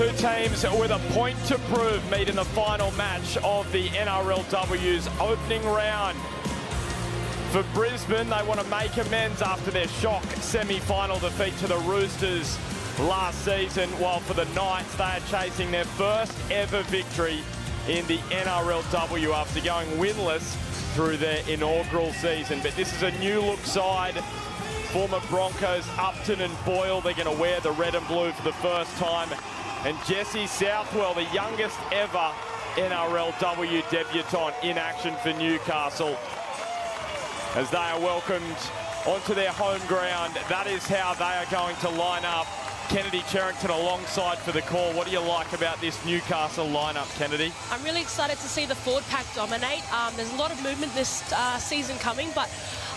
Two teams with a point to prove meet in the final match of the NRLW's opening round. For Brisbane, they want to make amends after their shock semi-final defeat to the Roosters last season, while for the Knights, they are chasing their first ever victory in the NRLW after going winless through their inaugural season. But this is a new look side. Former Broncos Upton and Boyle, they're going to wear the red and blue for the first time. And Jesse Southwell, the youngest ever NRLW debutant in action for Newcastle. As they are welcomed onto their home ground, that is how they are going to line up. Kennedy Cherrington alongside for the call. What do you like about this Newcastle lineup, Kennedy? I'm really excited to see the forward pack dominate. Um, there's a lot of movement this uh, season coming, but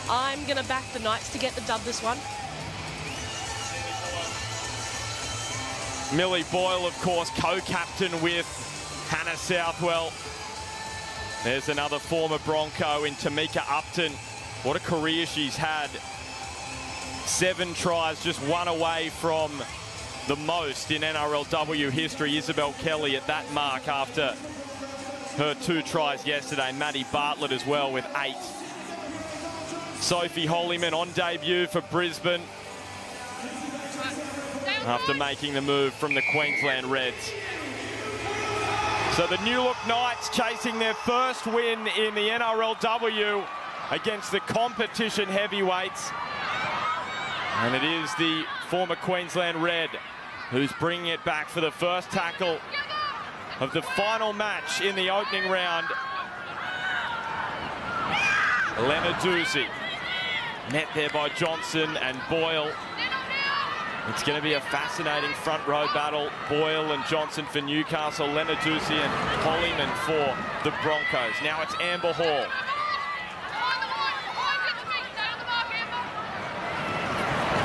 I'm going to back the Knights to get the dub this one. Millie Boyle, of course, co-captain with Hannah Southwell. There's another former Bronco in Tamika Upton. What a career she's had. Seven tries, just one away from the most in NRLW history. Isabelle Kelly at that mark after her two tries yesterday. Maddie Bartlett as well with eight. Sophie Holyman on debut for Brisbane after making the move from the Queensland Reds. So the New Look Knights chasing their first win in the NRLW against the competition heavyweights. And it is the former Queensland Red who's bringing it back for the first tackle of the final match in the opening round. Lenarduzzi met there by Johnston and Boyle. It's going to be a fascinating front row battle. Boyle and Johnston for Newcastle, Lenarduzzi and Holyman for the Broncos. Now it's Amber Hall.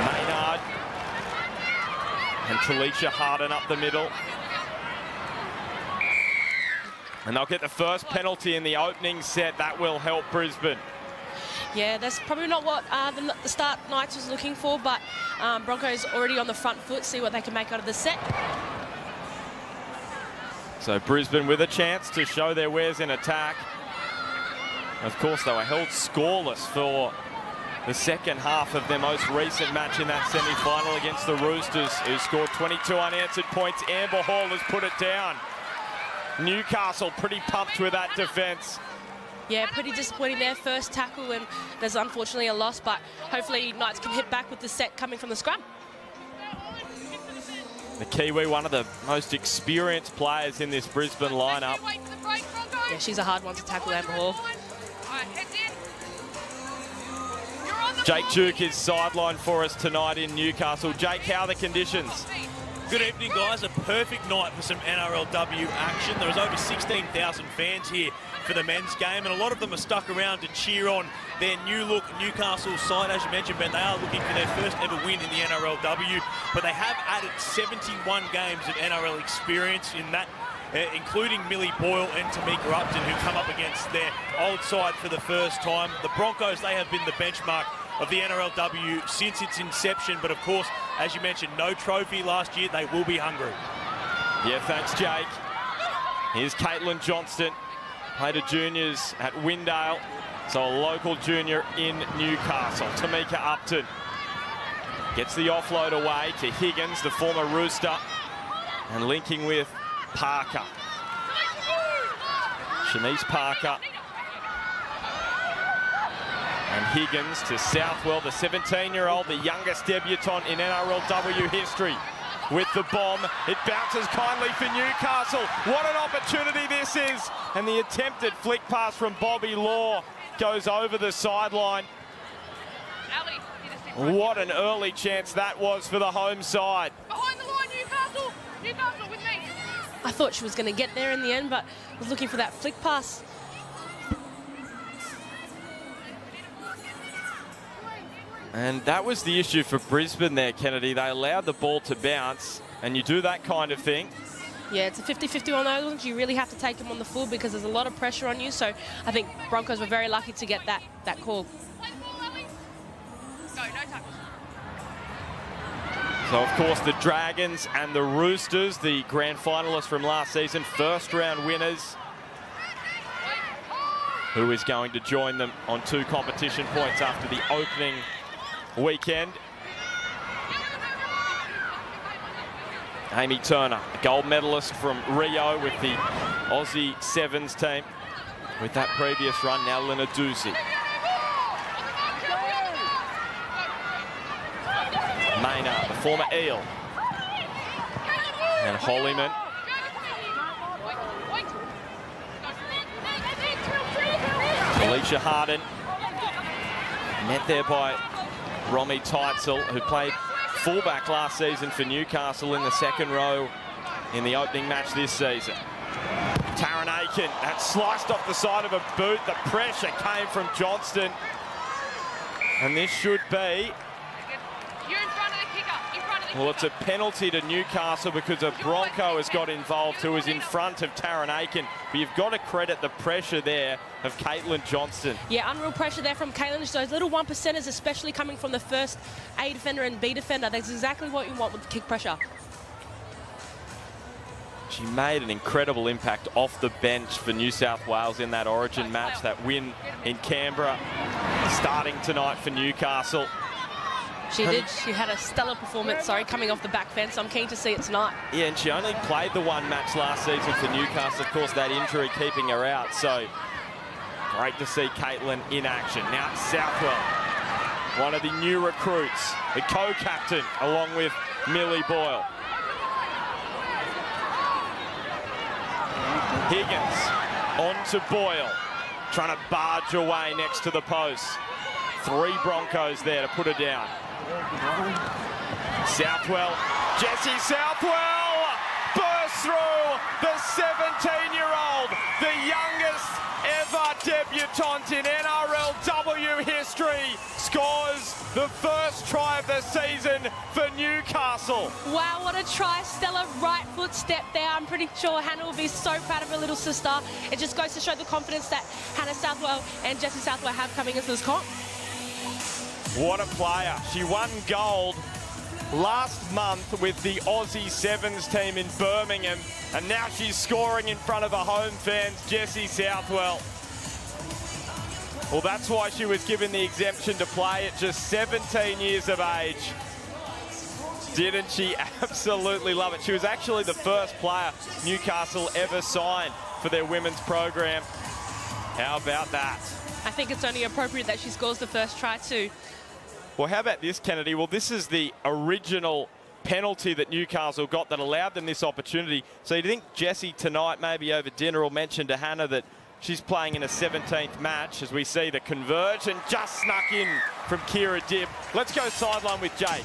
Maynard and Talisha Harden up the middle. And they'll get the first penalty in the opening set. That will help Brisbane. Yeah, that's probably not what uh, the, the, start Knights was looking for, but um, Broncos already on the front foot, see what they can make out of the set. So Brisbane with a chance to show their wares in attack. Of course, they were held scoreless for the second half of their most recent match in that semi-final against the Roosters, who scored 22 unanswered points. Amber Hall has put it down. Newcastle pretty pumped with that defence. Yeah, pretty disappointing there. First tackle, and there's unfortunately a loss, but hopefully Knights can hit back with the set coming from the scrum. The Kiwi, one of the most experienced players in this Brisbane lineup. Yeah, she's a hard one to tackle, Amber Hall. Jake Duke is sidelined for us tonight in Newcastle. Jake, how are the conditions? Good evening, guys. A perfect night for some NRLW action. There was over 16,000 fans here for the men's game, and a lot of them are stuck around to cheer on their new look Newcastle side. As you mentioned, Ben, they are looking for their first ever win in the NRLW, but they have added 71 games of NRL experience in that uh, including Millie Boyle and Tamika Upton, who come up against their old side for the first time. The Broncos, they have been the benchmark of the NRLW since its inception, but of course, as you mentioned, no trophy last year. They will be hungry. Yeah, thanks, Jake. Here's Caitlin Johnston, played her juniors at Windale, so a local junior in Newcastle. Tamika Upton gets the offload away to Higgins, the former Rooster, and linking with Parker. Shanice Parker. And Higgins to Southwell, the 17-year-old, the youngest debutant in NRLW history. With the bomb, it bounces kindly for Newcastle. What an opportunity this is. And the attempted flick pass from Bobbi Law goes over the sideline. What an early chance that was for the home side. Behind the line, Newcastle. Newcastle with me. I thought she was going to get there in the end, but was looking for that flick pass. And that was the issue for Brisbane there, Kennedy. They allowed the ball to bounce, and you do that kind of thing. Yeah, it's a 50-50 on those ones. You really have to take them on the full because there's a lot of pressure on you. So I think Broncos were very lucky to get that, that call. So, of course, the Dragons and the Roosters, the grand finalists from last season, first round winners. Who is going to join them on two competition points after the opening weekend? Amy Turner, gold medalist from Rio with the Aussie Sevens team. With that previous run, now Lenarduzzi. Maynard, the former Eel. And Holyman. Alicia Harden. Met there by Romy Teitzel, who played fullback last season for Newcastle in the second row in the opening match this season. Tarryn Aiken, that sliced off the side of a boot. The pressure came from Johnston. And this should be well, it's a penalty to Newcastle because a Bronco has got involved who is in front of Tarryn Aiken. But you've got to credit the pressure there of Caitlin Johnston. Yeah, unreal pressure there from Caitlin. Those little one percenters, especially coming from the first A defender and B defender. That's exactly what you want with kick pressure. She made an incredible impact off the bench for New South Wales in that Origin match, that win in Canberra, starting tonight for Newcastle. She did. She had a stellar performance, sorry, coming off the back fence. I'm keen to see it tonight. Yeah, and she only played the one match last season for Newcastle. Of course, that injury keeping her out. So great to see Caitlin in action. Now Southwell, one of the new recruits, the co-captain, along with Millie Boyle. Higgins on to Boyle, trying to barge away next to the post. Three Broncos there to put her down. Southwell, Jesse Southwell bursts through the 17-year-old, the youngest ever debutante in NRLW history, scores the first try of the season for Newcastle. Wow, what a try. Stella right foot step there. I'm pretty sure Hannah will be so proud of her little sister. It just goes to show the confidence that Hannah Southwell and Jesse Southwell have coming into this comp. What a player. She won gold last month with the Aussie Sevens team in Birmingham. And now she's scoring in front of her home fans, Jesse Southwell. Well, that's why she was given the exemption to play at just 17 years of age. Didn't she absolutely love it? She was actually the first player Newcastle ever signed for their women's program. How about that? I think it's only appropriate that she scores the first try too. Well, how about this, Kennedy? Well, this is the original penalty that Newcastle got that allowed them this opportunity. So you think Jesse tonight, maybe over dinner, will mention to Hannah that she's playing in a 17th match as we see the converge and just snuck in from Kirra Dibb. Let's go sideline with Jake.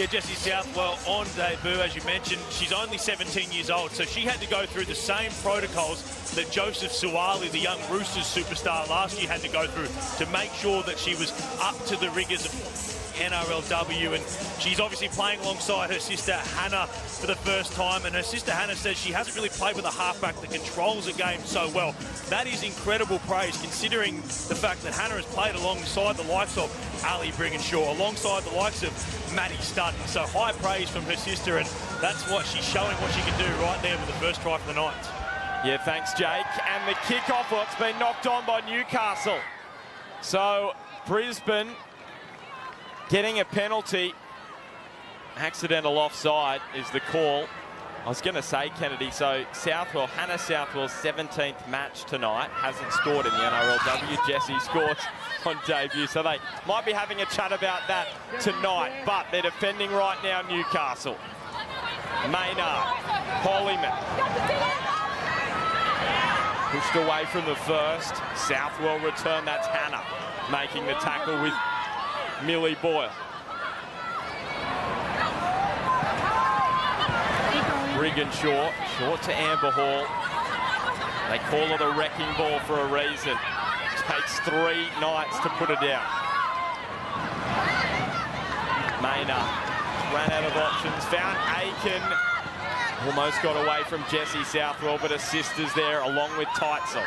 Yeah, Jesse Southwell on debut, as you mentioned. She's only 17 years old, so she had to go through the same protocols that Joseph Suaalii, the young Roosters superstar last year, had to go through to make sure that she was up to the rigours of NRLW and she's obviously playing alongside her sister Hannah for the first time and her sister Hannah says she hasn't really played with a halfback that controls the game so well. That is incredible praise considering the fact that Hannah has played alongside the likes of Ali Brigginshaw, alongside the likes of Maddie Studdon. So high praise from her sister and that's what she's showing what she can do right there with the first try for the night. Yeah, thanks, Jake. And the kick-off, well, it's been knocked on by Newcastle. So Brisbane getting a penalty. Accidental offside is the call. I was going to say, Kennedy, so Southwell, Hannah Southwell's 17th match tonight, hasn't scored in the NRLW. Jesse scores on debut, so they might be having a chat about that tonight, but they're defending right now Newcastle. Maynard, Holyman. Pushed away from the first. Southwell return, that's Hannah making the tackle with Millie Boyle. Brigginshaw, short short to Amber Hall. They call it a wrecking ball for a reason. Takes three nights to put it down. Maynard ran out of options, found Aiken. Almost got away from Jesse Southwell, but assisters there along with Teitzel.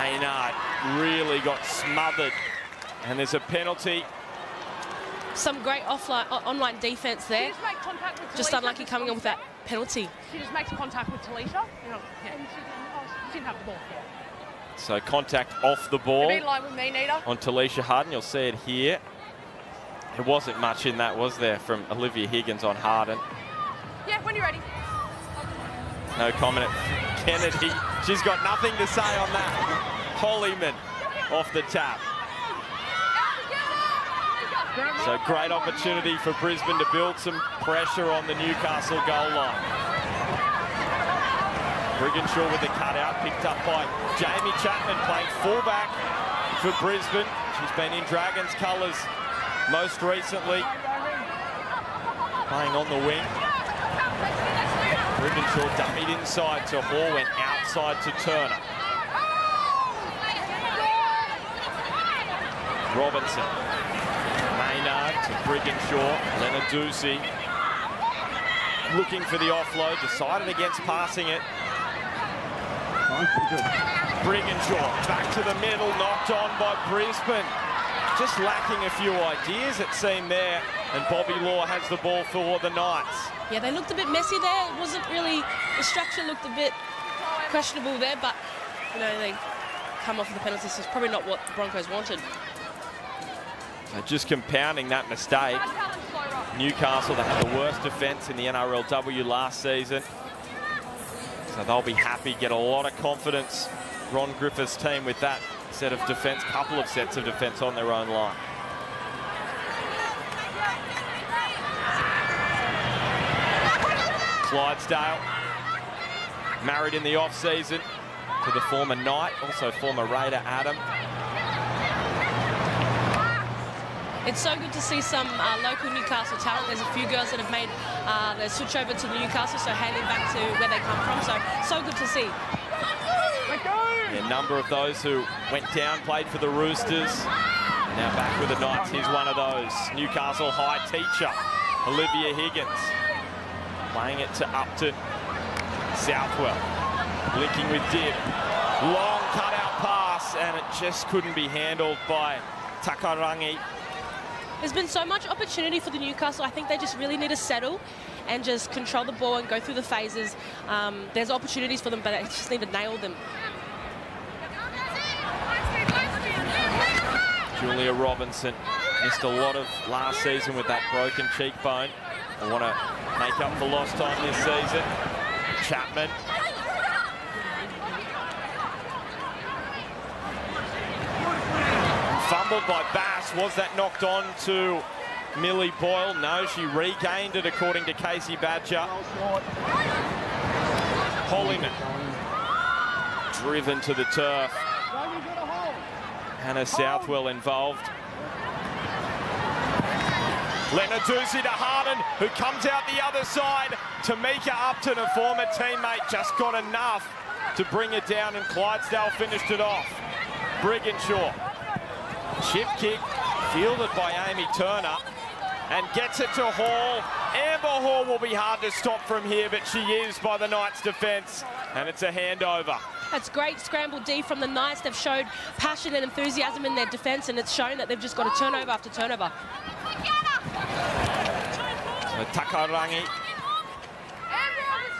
Maynard really got smothered. And there's a penalty Some great offline, online defense there. just makes contact with Just Talisha, unlucky coming in with that penalty. She just makes contact with Talisha. You know, yeah. and she, didn't, oh, she didn't have the ball. So contact off the ball Be in line with me, Nita. on Talisha Harden. You'll see it here. There wasn't much in that, was there, from Olivia Higgins on Harden. Yeah, when you're ready. No comment. Kennedy, she's got nothing to say on that. Holyman off the tap. So great opportunity for Brisbane to build some pressure on the Newcastle goal line. Brigginshaw with the cutout, picked up by Jamie Chapman, playing fullback for Brisbane. She's been in Dragons colours most recently, playing on the wing. Brigginshaw dummied inside to Hall, went outside to Turner. Robinson. Maynard to Brigginshaw. Lenarduzzi looking for the offload, decided against passing it. Brigginshaw back to the middle, knocked on by Brisbane. Just lacking a few ideas, it seemed there. And Bobbi Law has the ball for the Knights. Yeah, they looked a bit messy there. It wasn't really, the structure looked a bit questionable there, but, you know, they come off of the penalty, so it's probably not what the Broncos wanted. So just compounding that mistake. Newcastle, they had the worst defence in the NRLW last season. So they'll be happy, get a lot of confidence. Ron Griffith's team with that set of defence, couple of sets of defence on their own line. Clydsdale, married in the off-season to the former Knight, also former Raider Adam. It's so good to see some uh, local Newcastle talent. There's a few girls that have made uh, the switch over to Newcastle, so hailing back to where they come from. So, so good to see. A number of those who went down, played for the Roosters. Now back with the Knights. Here's one of those. Newcastle High teacher, Olivia Higgins. Playing it to Upton. Southwell. Linking with Dibb. Long cutout pass, and it just couldn't be handled by Takairangi. There's been so much opportunity for the Newcastle. I think they just really need to settle and just control the ball and go through the phases. Um, there's opportunities for them, but they just need to nail them. Julia Robinson missed a lot of last season with that broken cheekbone. They want to make up for lost time this season. Chapman. Fumbled by Bass. Was that knocked on to Millie Boyle? No, she regained it according to Kasey Badger. Holyman. Driven to the turf. Hannah Southwell involved. Lenarduzzi to Harden, who comes out the other side. Tamika Upton, a former teammate, just got enough to bring it down, and Clydsdale finished it off. Brigginshaw. Chip kick, fielded by Amy Turner, and gets it to Hall. Amber Hall will be hard to stop from here, but she is by the Knights' defence, and it's a handover. That's great scramble D from the Knights. They've showed passion and enthusiasm in their defence, and it's shown that they've just got a turnover after turnover. So Takairangi,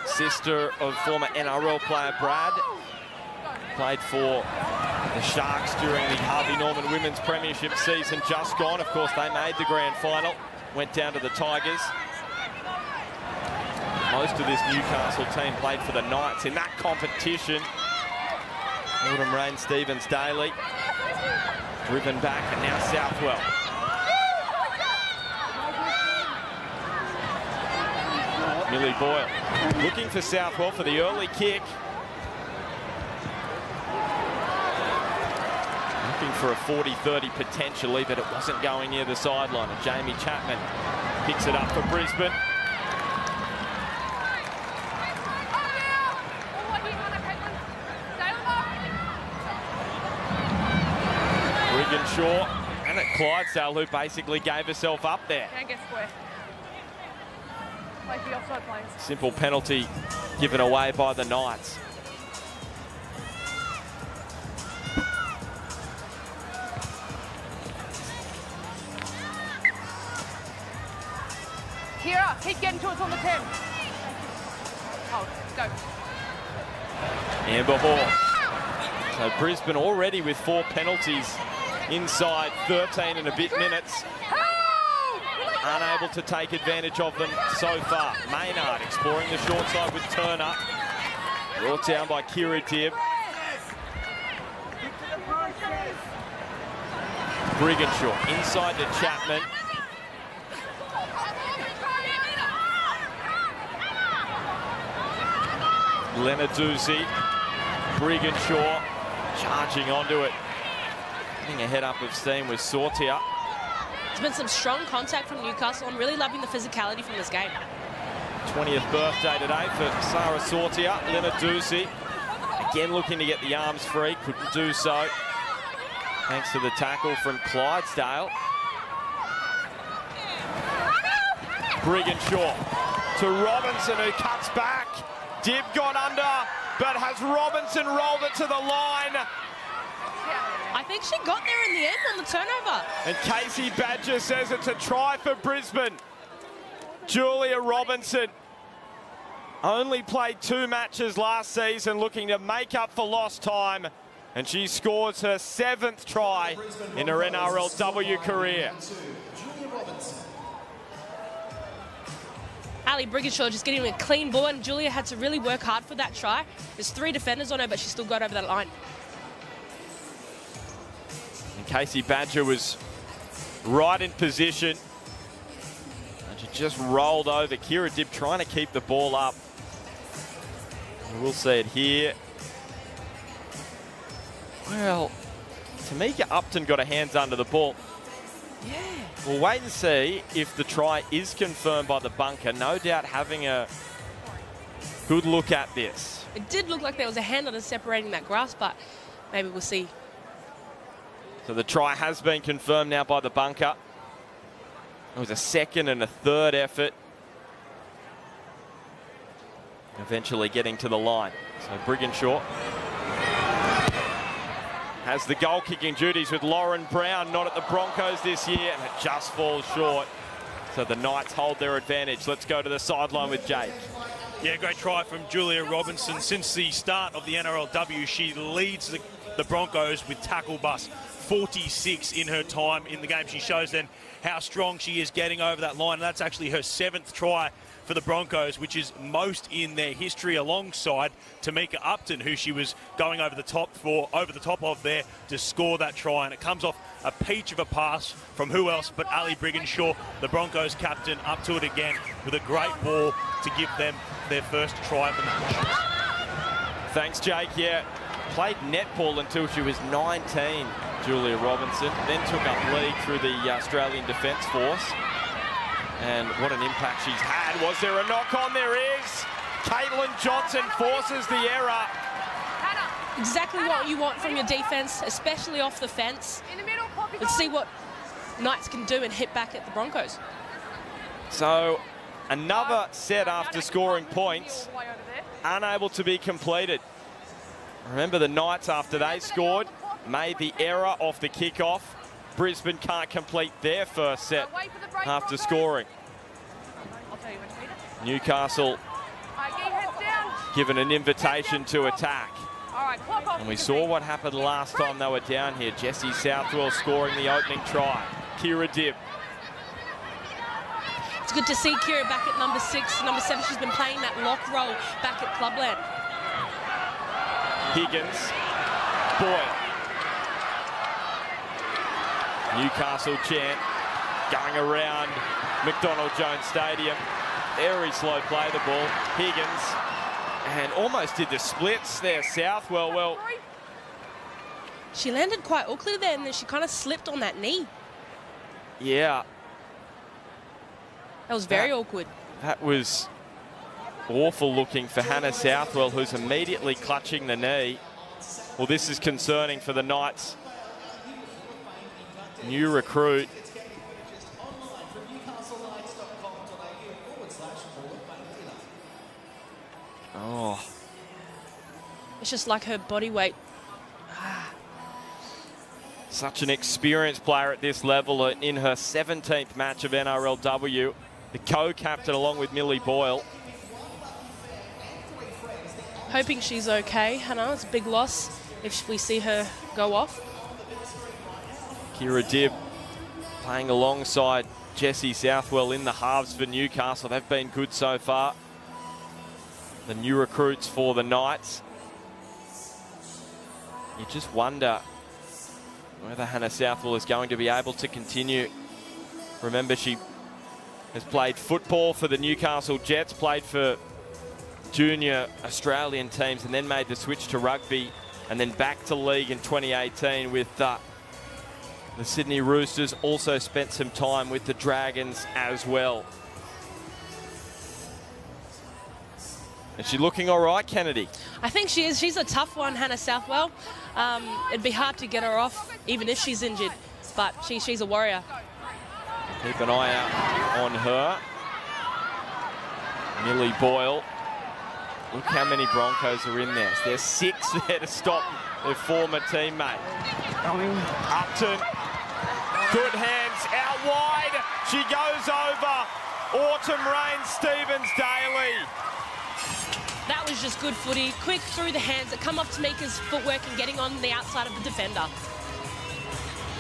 sister of former NRL player Brad, played for the Sharks during the Harvey Norman Women's Premiership season just gone. Of course, they made the grand final, went down to the Tigers. Most of this Newcastle team played for the Knights in that competition. Autumn Rain Stevens Daly, driven back, and now Southwell. Millie Boyle looking for Southwell for the early kick. Looking for a 40-30 potentially, but it wasn't going near the sideline. And Jamie Chapman picks it up for Brisbane. Brigginshaw and at Clydsdale, who basically gave herself up there. Can't get square. Like the offside. Simple penalty given away by the Knights. Kira, keep getting to us on the 10. Hold, go. Amber Hall. So Brisbane already with four penalties inside 13 and a bit minutes. Unable to take advantage of them so far. Maynard exploring the short side with Turner. Brought down by Kirra Dibb. Brigginshaw inside to Chapman. Lenarduzzi, Brigginshaw charging onto it. Getting a head up of steam with Sortia. There's been some strong contact from Newcastle. I'm really loving the physicality from this game. 20th birthday today for Sarah Sortia. Lenarduzzi again looking to get the arms free. Couldn't do so. Thanks to the tackle from Clydsdale. Brigginshaw to Robinson who cuts back. Dibb got under, but has Robinson rolled it to the line. I think she got there in the end on the turnover. And Kasey Badger says it's a try for Brisbane. Julia Robinson only played two matches last season looking to make up for lost time. And she scores her seventh try in her NRLW career. Ali Brigginshaw just getting a clean ball, and Julia had to really work hard for that try. There's three defenders on her, but she still got over that line. And Kasey Badger was right in position. And she just rolled over. Kirra Dibb trying to keep the ball up. We'll see it here. Well, Tamika Upton got her hands under the ball. Yeah. We'll wait and see if the try is confirmed by the bunker. No doubt having a good look at this. It did look like there was a hand on it separating that grass, but maybe we'll see. So the try has been confirmed now by the bunker. It was a second and a third effort. Eventually getting to the line. So Brigginshaw has the goal kicking duties with Lauren Brown, not at the Broncos this year, and it just falls short. So the Knights hold their advantage. Let's go to the sideline with Jake. Yeah, great try from Julia Robinson. Since the start of the NRLW, she leads the, the Broncos with tackle bus. 46 in her time in the game. She shows then how strong she is getting over that line. And that's actually her seventh try for the Broncos, which is most in their history, alongside Tamika Upton, who she was going over the top for, over the top of there to score that try. And it comes off a peach of a pass from who else but Ali Brigginshaw, the Broncos captain, up to it again with a great ball to give them their first try of the match. Thanks, Jake. Yeah, played netball until she was 19, Julia Robinson. Then took up league through the uh, Australian Defence Force. And what an impact she's had. Was there a knock on? There is. Caitlin Johnston forces the error. Exactly what you want from your defense, especially off the fence. In the middle, Poppy. Let's see what Knights can do and hit back at the Broncos. So another set after scoring points, All the way over there. unable to be completed. Remember the Knights after they scored made the error off the kickoff. Brisbane can't complete their first set the break, after Broncos. scoring. I'll tell you when to beat it. Newcastle All right, get your heads down. given an invitation to attack. All right, clock off. And we saw what happened last time they were down here. Jesse Southwell scoring the opening try. Kirra Dibb. It's good to see Kirra back at number six. Number seven, she's been playing that lock role back at Clubland. Higgins. Boyd. Newcastle chant going around McDonald Jones Stadium. Very slow play the ball. Higgins. And almost did the splits there, Southwell. Well, She landed quite awkwardly there, and then she kind of slipped on that knee. yeah, That was very That- awkward. that was awful looking for Hannah Southwell, who's immediately clutching the knee. Well, this is concerning for the Knights. New recruit. Oh, It's just like her body weight. such an experienced player at this level uh, in her 17th match of NRLW. the co-captain along with Millie Boyle. Hoping she's okay, Hannah. It's a big loss if we see her go off. Kirra Dibb playing alongside Jesse Southwell in the halves for Newcastle. They've been good so far. The new recruits for the Knights. You just wonder whether Hannah Southwell is going to be able to continue. Remember, she has played football for the Newcastle Jets, played for junior Australian teams, and then made the switch to rugby, and then back to league in 2018 with uh, the Sydney Roosters. Also spent some time with the Dragons as well. Is she looking all right, Kennedy? I think she is. She's a tough one, Hannah Southwell. Um, it'd be hard to get her off, even if she's injured. But she, she's a warrior. Keep an eye out on her. Millie Boyle. Look how many Broncos are in there. There's six there to stop their former teammate. Upton. Good hands out wide. She goes over. Autumn Rain Stevens Daly. That was just good footy. Quick through the hands. It come off Tamika's footwork and getting on the outside of the defender.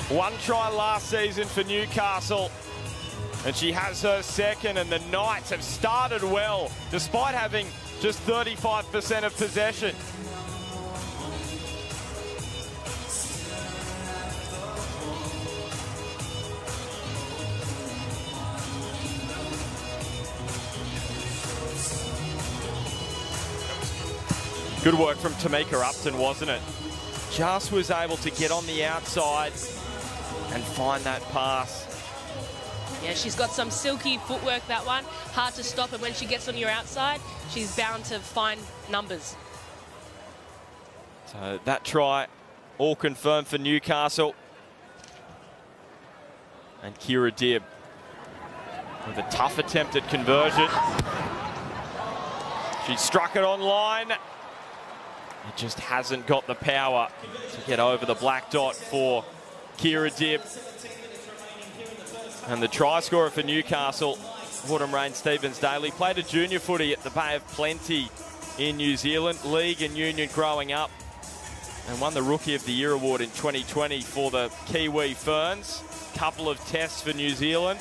One try last season for Newcastle. And she has her second, and the Knights have started well, despite having just 35% of possession. Good work from Tamika Upton, wasn't it? Just was able to get on the outside and find that pass. Yeah, she's got some silky footwork, that one. Hard to stop, and when she gets on your outside, she's bound to find numbers. So that try all confirmed for Newcastle. And Kirra Dibb with a tough attempt at conversion. She struck it on line. It just hasn't got the power to get over the black dot for Kirra Dibb. And the try scorer for Newcastle, Autumn Rain Stevens Daly, played a junior footy at the Bay of Plenty in New Zealand, league and union growing up, and won the Rookie of the Year award in 2020 for the Kiwi Ferns. Couple of tests for New Zealand.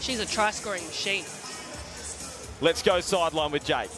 She's a try-scoring machine. Let's go sideline with Jake.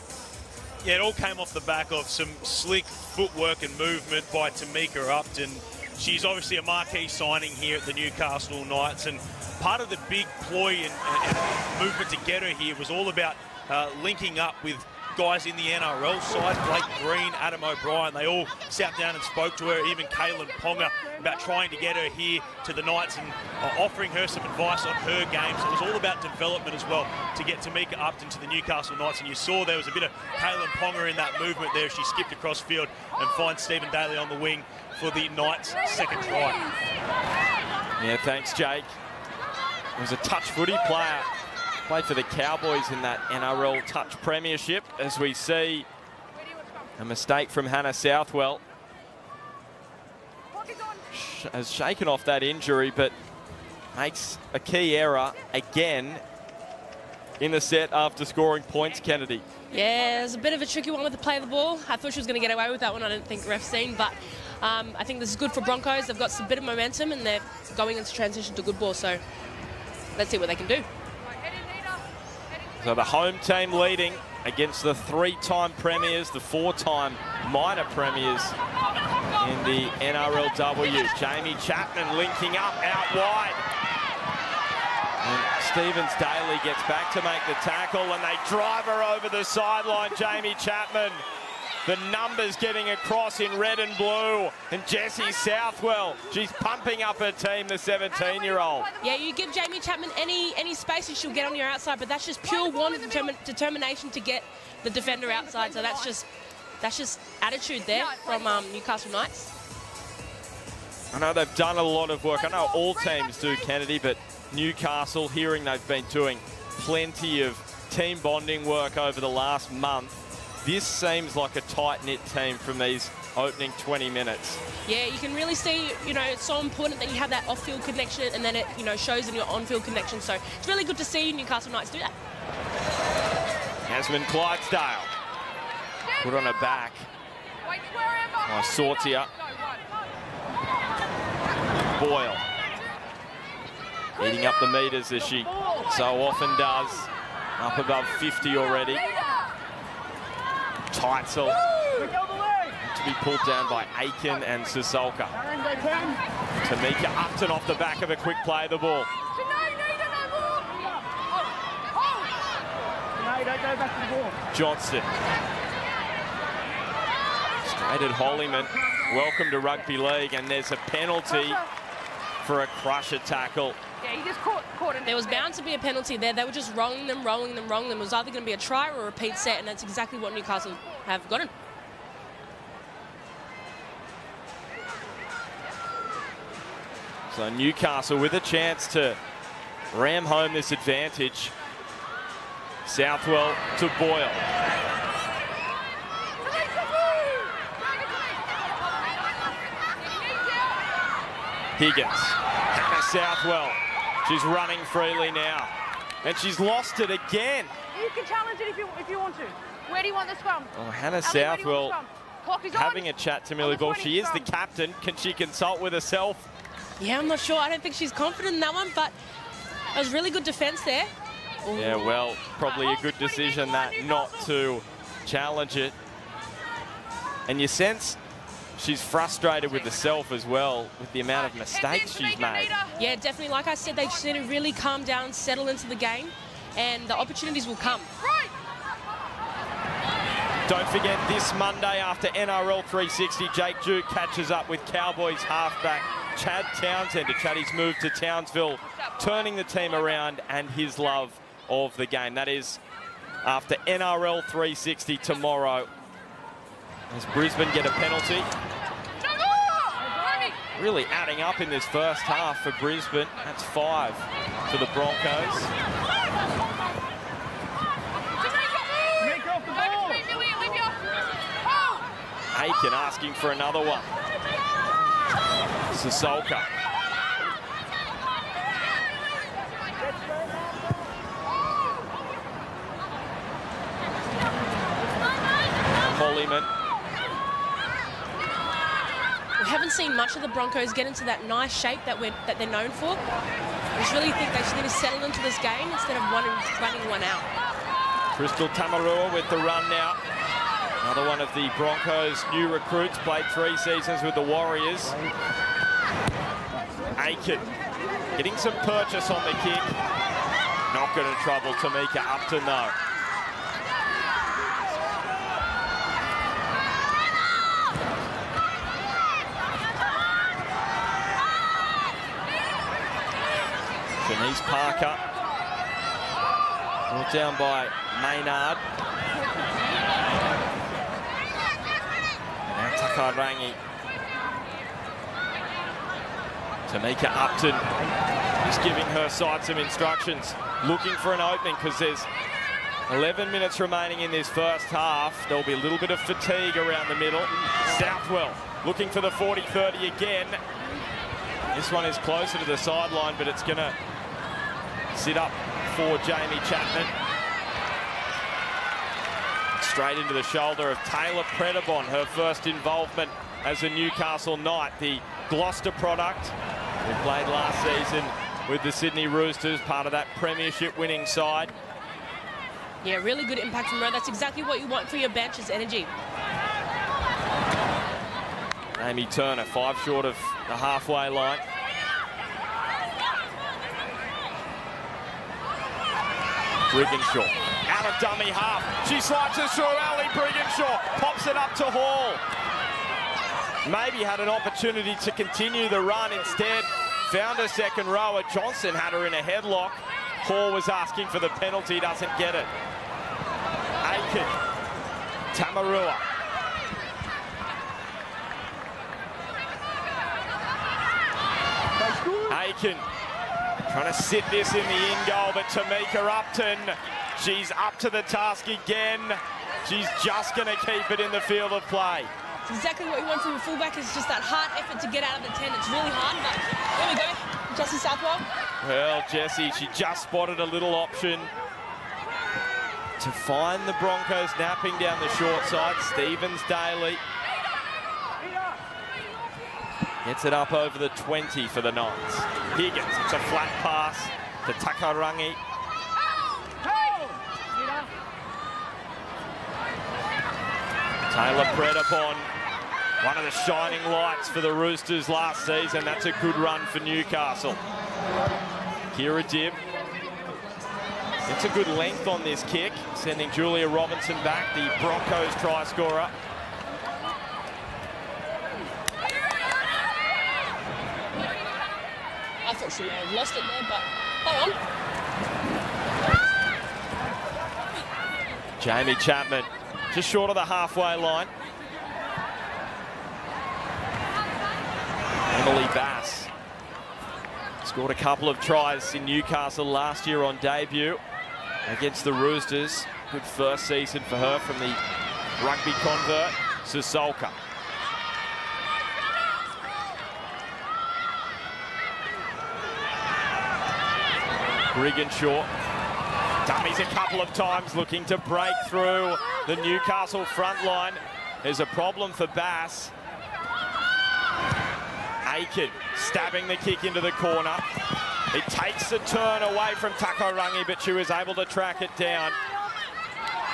Yeah, it all came off the back of some slick footwork and movement by Tamika Upton. She's obviously a marquee signing here at the Newcastle Knights, and part of the big ploy and, and, movement to get her here was all about uh, linking up with guys in the NRL side, Blake Green, Adam O'Brien, they all sat down and spoke to her, even Kalyn Ponga, about trying to get her here to the Knights and uh, offering her some advice on her game. So it was all about development as well to get Tamika Upton to the Newcastle Knights. And you saw there was a bit of Kalyn Ponga in that movement there. She skipped across field and finds Stephen Daly on the wing for the Knights' second try. Yeah, thanks, Jake. He was a touch footy player. Played for the Cowboys in that NRL touch premiership as we see a mistake from Hannah Southwell. Has shaken off that injury, but makes a key error again in the set after scoring points, Kennedy. Yeah, it was a bit of a tricky one with the play of the ball. I thought she was going to get away with that one. I didn't think ref seen, but um, I think this is good for Broncos. They've got some bit of momentum and they're going into transition to good ball. So let's see what they can do. So the home team leading against the three-time premiers, the four-time minor premiers in the NRLW. Jamie Chapman linking up out wide. And Stevens Daly gets back to make the tackle and they drive her over the sideline, Jamie Chapman. The numbers getting across in red and blue. And Jesse Southwell, she's pumping up her team, the 17-year-old. Yeah, you give Jamie Chapman any any space and she'll get on your outside, but that's just pure want and determin determination to get the defender outside. So that's just that's just attitude there from um, Newcastle Knights. I know they've done a lot of work. I know all teams do, Kennedy, but Newcastle, hearing they've been doing plenty of team bonding work over the last month, this seems like a tight-knit team from these opening 20 minutes. Yeah, you can really see, you know, it's so important that you have that off-field connection and then it, you know, shows in your on-field connection. So it's really good to see Newcastle Knights do that. Asmund Clydsdale put on her back. Oh, Sortia. Boyle. Eating up the metres as she so often does. Up above 50 already. Teitzel to be pulled down by Aiken and Ciesiolka. Tamika Upton off the back of a quick play of the ball. Johnston. Straight at Holyman. Welcome to rugby league, and there's a penalty for a crusher tackle. Yeah, he just caught, caught There was bound to be a penalty there. They were just rolling them, rolling them, rolling them. It was either going to be a try or a repeat set, and that's exactly what Newcastle have gotten. So Newcastle with a chance to ram home this advantage. Southwell to Boyle. Higgins. Southwell. She's running freely now. And she's lost it again. You can challenge it if you, if you want to. Where do you want the scrum? Oh, Hannah Ali, where do you want the Southwell scrum? Clock is on. having a chat to On Millie Ball. 20 She is the captain. Can she consult with herself? Yeah, I'm not sure. I don't think she's confident in that one, but it was really good defence there. Yeah, well, probably a good decision that not to challenge it. And you sense she's frustrated with herself as well with the amount of mistakes she's made. Yeah, definitely. Like I said, they just need to really calm down, settle into the game, and the opportunities will come. Don't forget this Monday after NRL 360, Jake Duke catches up with Cowboys halfback Chad Townsend to chat his move to Townsville, turning the team around and his love of the game. That is after NRL 360 tomorrow. As Brisbane get a penalty, really adding up in this first half for Brisbane. That's five for the Broncos. Aiken asking for another one. Ciesiolka. Holyman. We haven't seen much of the Broncos get into that nice shape that we're that they're known for. I just really think they just need to settle into this game instead of one running one out. Crystal Tamarua with the run now. Another one of the Broncos' new recruits, played three seasons with the Warriors. Aiken getting some purchase on the kick. Not going to trouble Tamika Upton though. Denise Parker. Brought down by Maynard. And now Takairangi. Tamika Upton just giving her side some instructions. Looking for an opening because there's 11 minutes remaining in this first half. There'll be a little bit of fatigue around the middle. Southwell looking for the 40-30 again. This one is closer to the sideline, but it's going to sit up for Jamie Chapman. Straight into the shoulder of Tayla Predebon, her first involvement as a Newcastle Knight, the Gloucester product who played last season with the Sydney Roosters, part of that premiership winning side. Yeah, really good impact from her. That's exactly what you want for your bench is energy. Amy Turner, five short of the halfway line. Brigginshaw, out of dummy half. She slides it through Ali Brigginshaw, pops it up to Hall. Maybe had an opportunity to continue the run. Instead, found a second rower. Johnston had her in a headlock. Hall was asking for the penalty, doesn't get it. Aiken, Tamarua. Aiken trying to sit this in the in goal, but Tamika Upton, she's up to the task again. She's just going to keep it in the field of play. It's exactly what you want from a fullback. It's just that hard effort to get out of the 10. It's really hard, but there we go. Jesse Southwell. Well, Jesse, she just spotted a little option to find the Broncos napping down the short side. Stevens Daly gets it up over the 20 for the Knights. Higgins, it's a flat pass to Takairangi. Tayla Predebon, one of the shining lights for the Roosters last season. That's a good run for Newcastle. Kirra Dibb. It's a good length on this kick, sending Julia Robinson back, the Broncos try scorer. Have lost it there, but on. Jamie Chapman just short of the halfway line. Emily Bass scored a couple of tries in Newcastle last year on debut against the Roosters. Good first season for her from the rugby convert, Ciesiolka. Brigginshaw dummies a couple of times looking to break through the Newcastle front line. There's a problem for Bass. Aiken stabbing the kick into the corner. It takes the turn away from Takairangi, but she was able to track it down.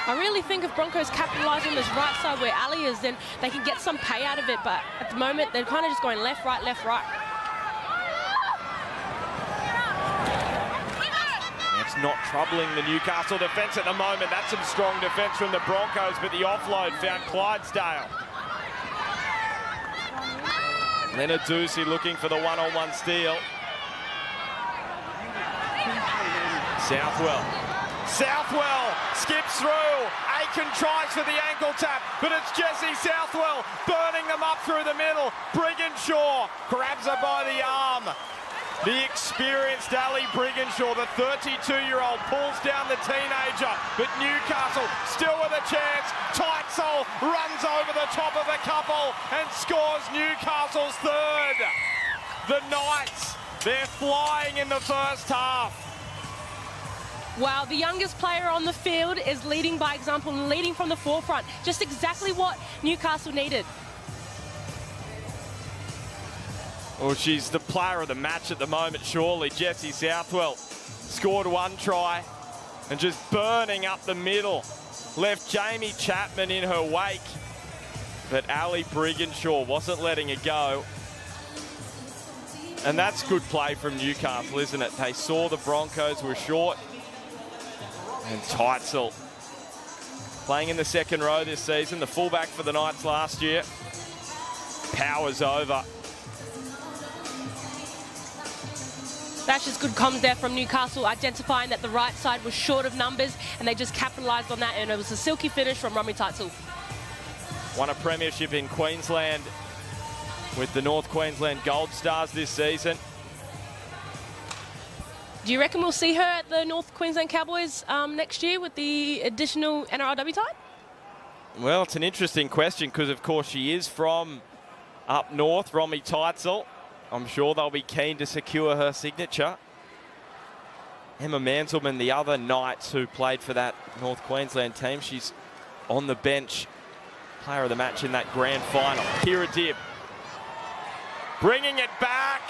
I really think if Broncos capitalise on this right side where Ali is, then they can get some pay out of it. But at the moment, they're kind of just going left, right, left, right. Not troubling the Newcastle defence at the moment. That's some strong defence from the Broncos, but the offload found Clydsdale. Leonard Ducey looking for the one-on-one -on -one steal. Southwell. Southwell skips through. Aiken tries for the ankle tap, but it's Jesse Southwell burning them up through the middle. Brigginshaw grabs her by the arm. The experienced Ali Brigginshaw, the 32-year-old, pulls down the teenager, but Newcastle still with a chance. Teitzel runs over the top of a couple and scores Newcastle's third. The Knights, they're flying in the first half. Wow, the youngest player on the field is leading by example and leading from the forefront. Just exactly what Newcastle needed. Well, she's the player of the match at the moment, surely. Jesse Southwell scored one try and just burning up the middle. Left Jamie Chapman in her wake. But Ali Brigginshaw wasn't letting it go. And that's good play from Newcastle, isn't it? They saw the Broncos were short. And Teitzel playing in the second row this season, the fullback for the Knights last year. Powers over. That's just good comms there from Newcastle, identifying that the right side was short of numbers, and they just capitalised on that, and it was a silky finish from Romy Teitzel. Won a premiership in Queensland with the North Queensland Gold Stars this season. Do you reckon we'll see her at the North Queensland Cowboys um, next year with the additional NRLW tie? Well, it's an interesting question because, of course, she is from up north, Romy Teitzel. I'm sure they'll be keen to secure her signature. Emma Manzelmann, the other Knights who played for that North Queensland team, she's on the bench. Player of the match in that grand final. Kirra Dibb bringing it back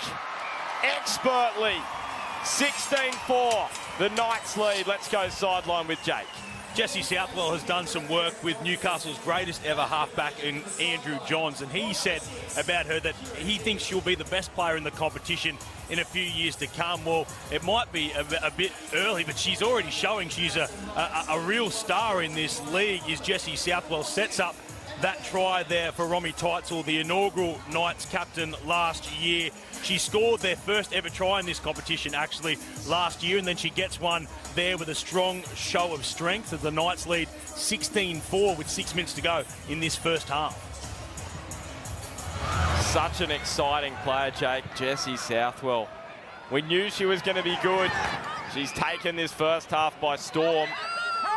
expertly. 16-4, the Knights lead. Let's go sideline with Jake. Jesse Southwell has done some work with Newcastle's greatest ever halfback in Andrew Johns, and he said about her that he thinks she'll be the best player in the competition in a few years to come. Well, it might be a, a bit early, but she's already showing she's a, a, a real star in this league. Is Jesse Southwell sets up that try there for Romy Teitzel, the inaugural Knights captain last year. She scored their first ever try in this competition actually last year, and then she gets one there with a strong show of strength as the Knights lead 16-4 with six minutes to go in this first half. Such an exciting player, Jake. Jesse Southwell. We knew she was going to be good. She's taken this first half by storm.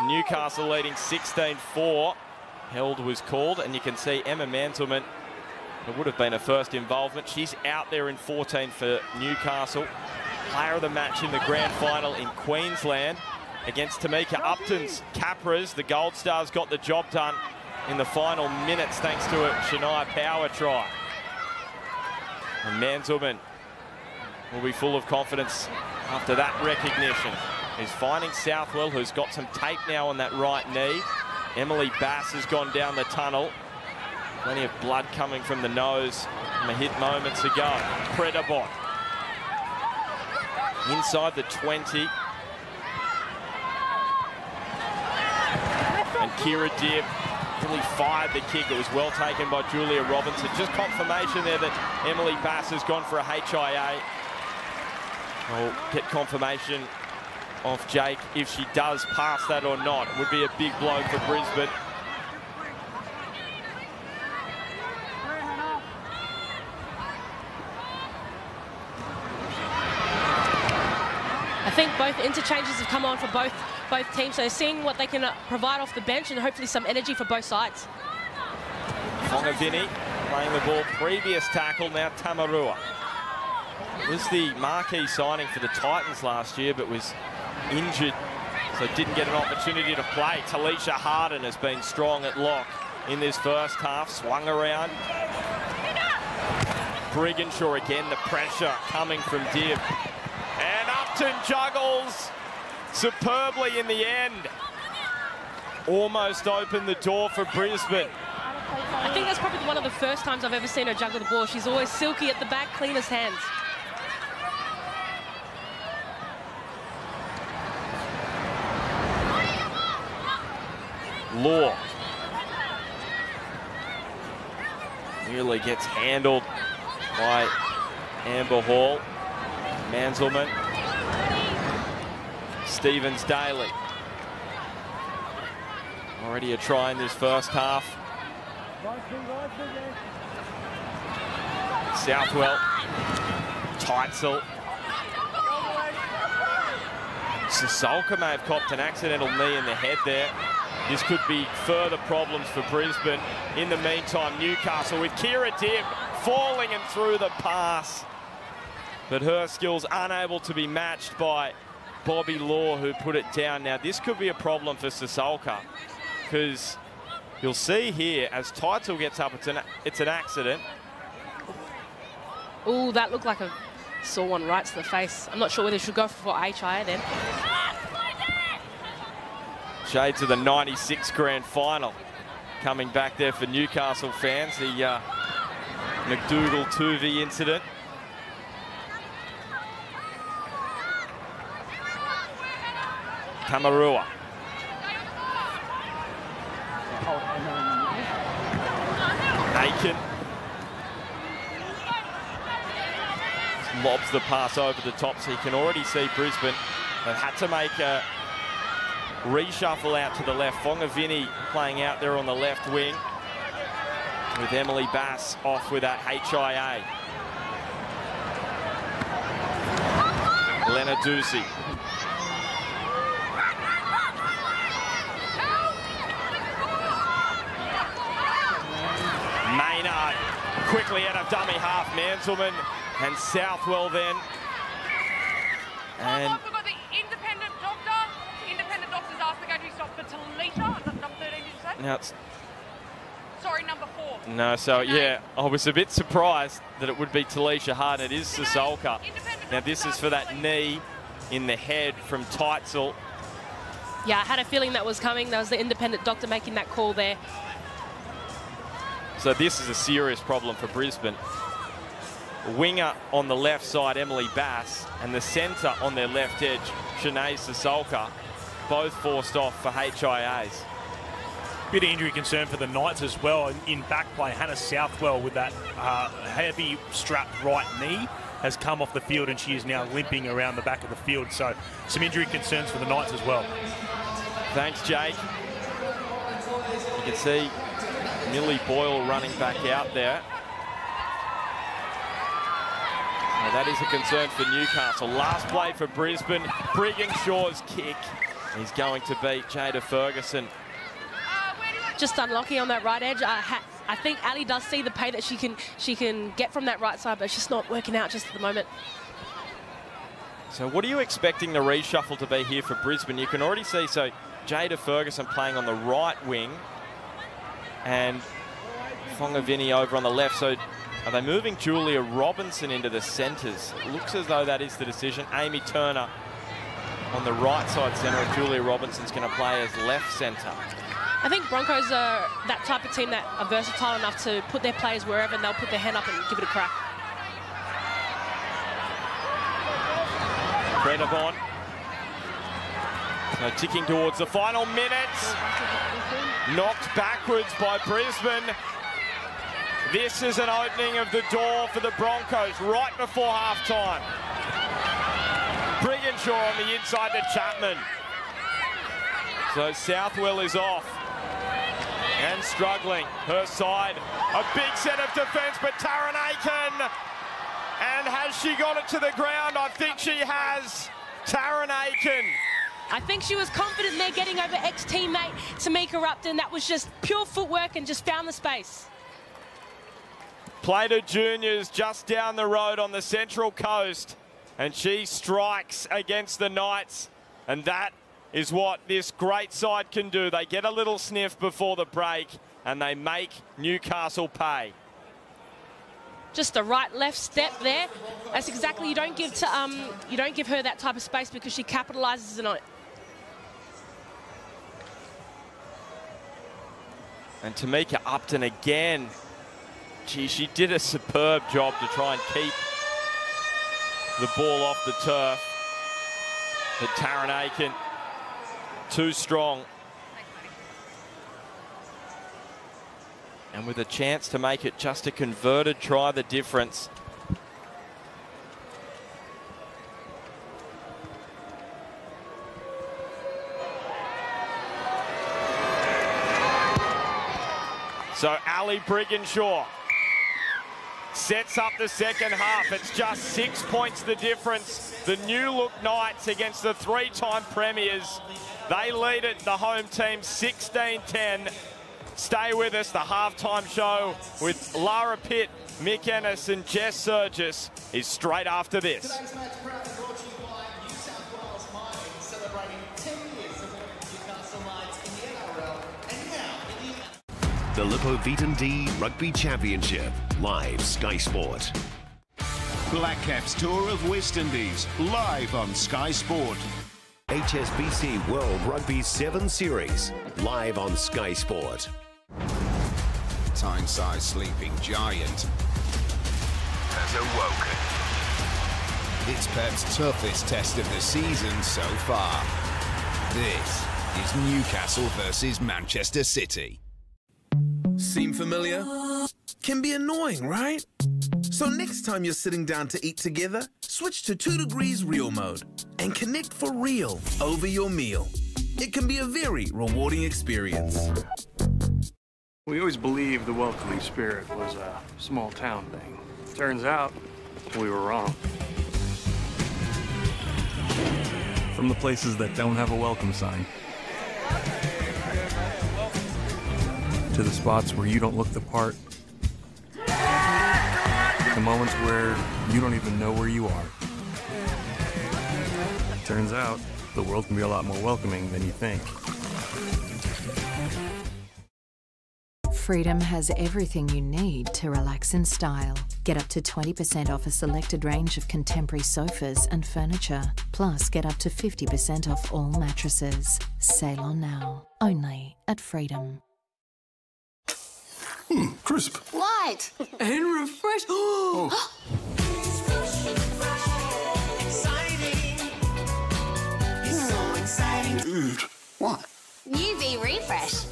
Newcastle leading 16-4. Held was called, and you can see Emma Manzelmann, it would have been her first involvement. She's out there in 14 for Newcastle. Player of the match in the grand final in Queensland against Tamika Upton's Capras. The Gold Stars got the job done in the final minutes thanks to a Shania Power try. And Manzelmann will be full of confidence after that recognition. He's finding Southwell, who's got some tape now on that right knee. Emily Bass has gone down the tunnel. Plenty of blood coming from the nose from a hit moments ago. Predebon inside the 20. And Kirra Dibb really fired the kick. It was well taken by Julia Robinson. Just confirmation there that Emily Bass has gone for a HIA. I'll get confirmation of Jake if she does pass that or not. It would be a big blow for Brisbane. I think both interchanges have come on for both both teams, so seeing what they can uh, provide off the bench and hopefully some energy for both sides. Fongavini playing the ball. Previous tackle, now Tamarua. Was the marquee signing for the Titans last year, but was injured, so didn't get an opportunity to play. Talisha Harden has been strong at lock in this first half. Swung around. Brigginshaw again, the pressure coming from Dibb. And Upton juggles superbly in the end. Almost opened the door for Brisbane. I think that's probably one of the first times I've ever seen her juggle the ball. She's always silky at the back, clean as hands. Law. Nearly gets handled by Amber Hall. Manzelmann. Stevens Daly. Already a try in this first half. Southwell. Teitzel. Ciesiolka may have copped an accidental knee in the head there. This could be further problems for Brisbane. In the meantime, Newcastle with Kirra Dibb falling and through the pass. But her skills unable to be matched by Bobbi Law, who put it down. Now, this could be a problem for Ciesiolka because you'll see here as Teitzel gets up, it's an, it's an accident. Ooh, that looked like a saw one right to the face. I'm not sure whether she should go for HIA then. Shades of the 96 grand final coming back there for Newcastle fans. The uh, McDougall Tuvey incident. Kamarua. Aiken. Lobs the pass over the top, so you can already see Brisbane have had to make a reshuffle out to the left. Fongavini playing out there on the left wing with Emily Bass off with that HIA. Lenarduzzi. Maynard quickly out of dummy half. Manzelmann and Southwell then. And now it's Sorry, number four. No, so yeah, I was a bit surprised that it would be Talisha Harden. It is Ciesiolka. Now this is for that knee in the head from Teitzel. Yeah, I had a feeling that was coming. That was the independent doctor making that call there. So this is a serious problem for Brisbane. Winger on the left side, Emily Bass, and the centre on their left edge, Shanae Ciesiolka, both forced off for HIAs. Bit of injury concern for the Knights as well. In back play, Hannah Southwell with that uh, heavy strapped right knee has come off the field and she is now limping around the back of the field. So some injury concerns for the Knights as well. Thanks, Jake. You can see Millie Boyle running back out there. Now that is a concern for Newcastle. Last play for Brisbane. Brigham Brigginshaw's kick is going to beat Jada Ferguson. Uh, where do you want just unlucky on that right edge. I, think Ali does see the pay that she can she can get from that right side, but it's just not working out just at the moment. So what are you expecting the reshuffle to be here for Brisbane? You can already see, so Jada Ferguson playing on the right wing and Fongavini over on the left. So are they moving Julia Robinson into the centres? Looks as though that is the decision. Amy Turner on the right side centre and Julia Robinson's going to play as left centre. I think Broncos are that type of team that are versatile enough to put their players wherever and they'll put their hand up and give it a crack. Predebon. So ticking towards the final minutes. Knocked backwards by Brisbane. This is an opening of the door for the Broncos right before half-time. Brigginshaw on the inside to Chapman. So Southwell is off and struggling. Her side, a big set of defence, but Tarryn Aiken. And has she got it to the ground? I think she has. Tarryn Aiken. I think she was confident there getting over ex-teammate Tamika Upton. That was just pure footwork and just found the space. Plater Juniors just down the road on the Central Coast. And she strikes against the Knights. And that is what this great side can do. They get a little sniff before the break and they make Newcastle pay. Just a right left step there. That's exactly you don't give to um you don't give her that type of space because she capitalizes on it. And Tamika Upton again. Gee, she did a superb job to try and keep the ball off the turf. But Tarryn Aiken too strong. And with a chance to make it just a converted try the difference. So Ali Brigginshaw sets up the second half. It's just six points the difference. The new look Knights against the three-time premiers. They lead it, the home team, 16-10. Stay with us, the halftime show with Lara Pitt, Mick Ennis and Jess Sergis is straight after this. Today's match broadcast by New South Wales Minds celebrating Timmy Smith and Newcastle Minds in the Lipovitan D Rugby Championship, live Sky Sport. Black Caps Tour of West Indies, live on Sky Sport. HSBC World Rugby 7 Series, live on Sky Sport. Tyneside sleeping giant has awoken. It's Pep's toughest test of the season so far. This is Newcastle versus Manchester City. Seem familiar? Can be annoying, right? So next time you're sitting down to eat together, switch to 2 degrees real mode and connect for real over your meal. It can be a very rewarding experience. We always believed the welcoming spirit was a small town thing. Turns out, we were wrong. From the places that don't have a welcome sign, to the spots where you don't look the part, the moments where you don't even know where you are. Turns out, the world can be a lot more welcoming than you think. Freedom has everything you need to relax in style. Get up to 20% off a selected range of contemporary sofas and furniture. Plus, get up to 50% off all mattresses. Sail on now, only at Freedom. Hmm, crisp. Light. and refresh. Oh. Dude. What? UV refresh.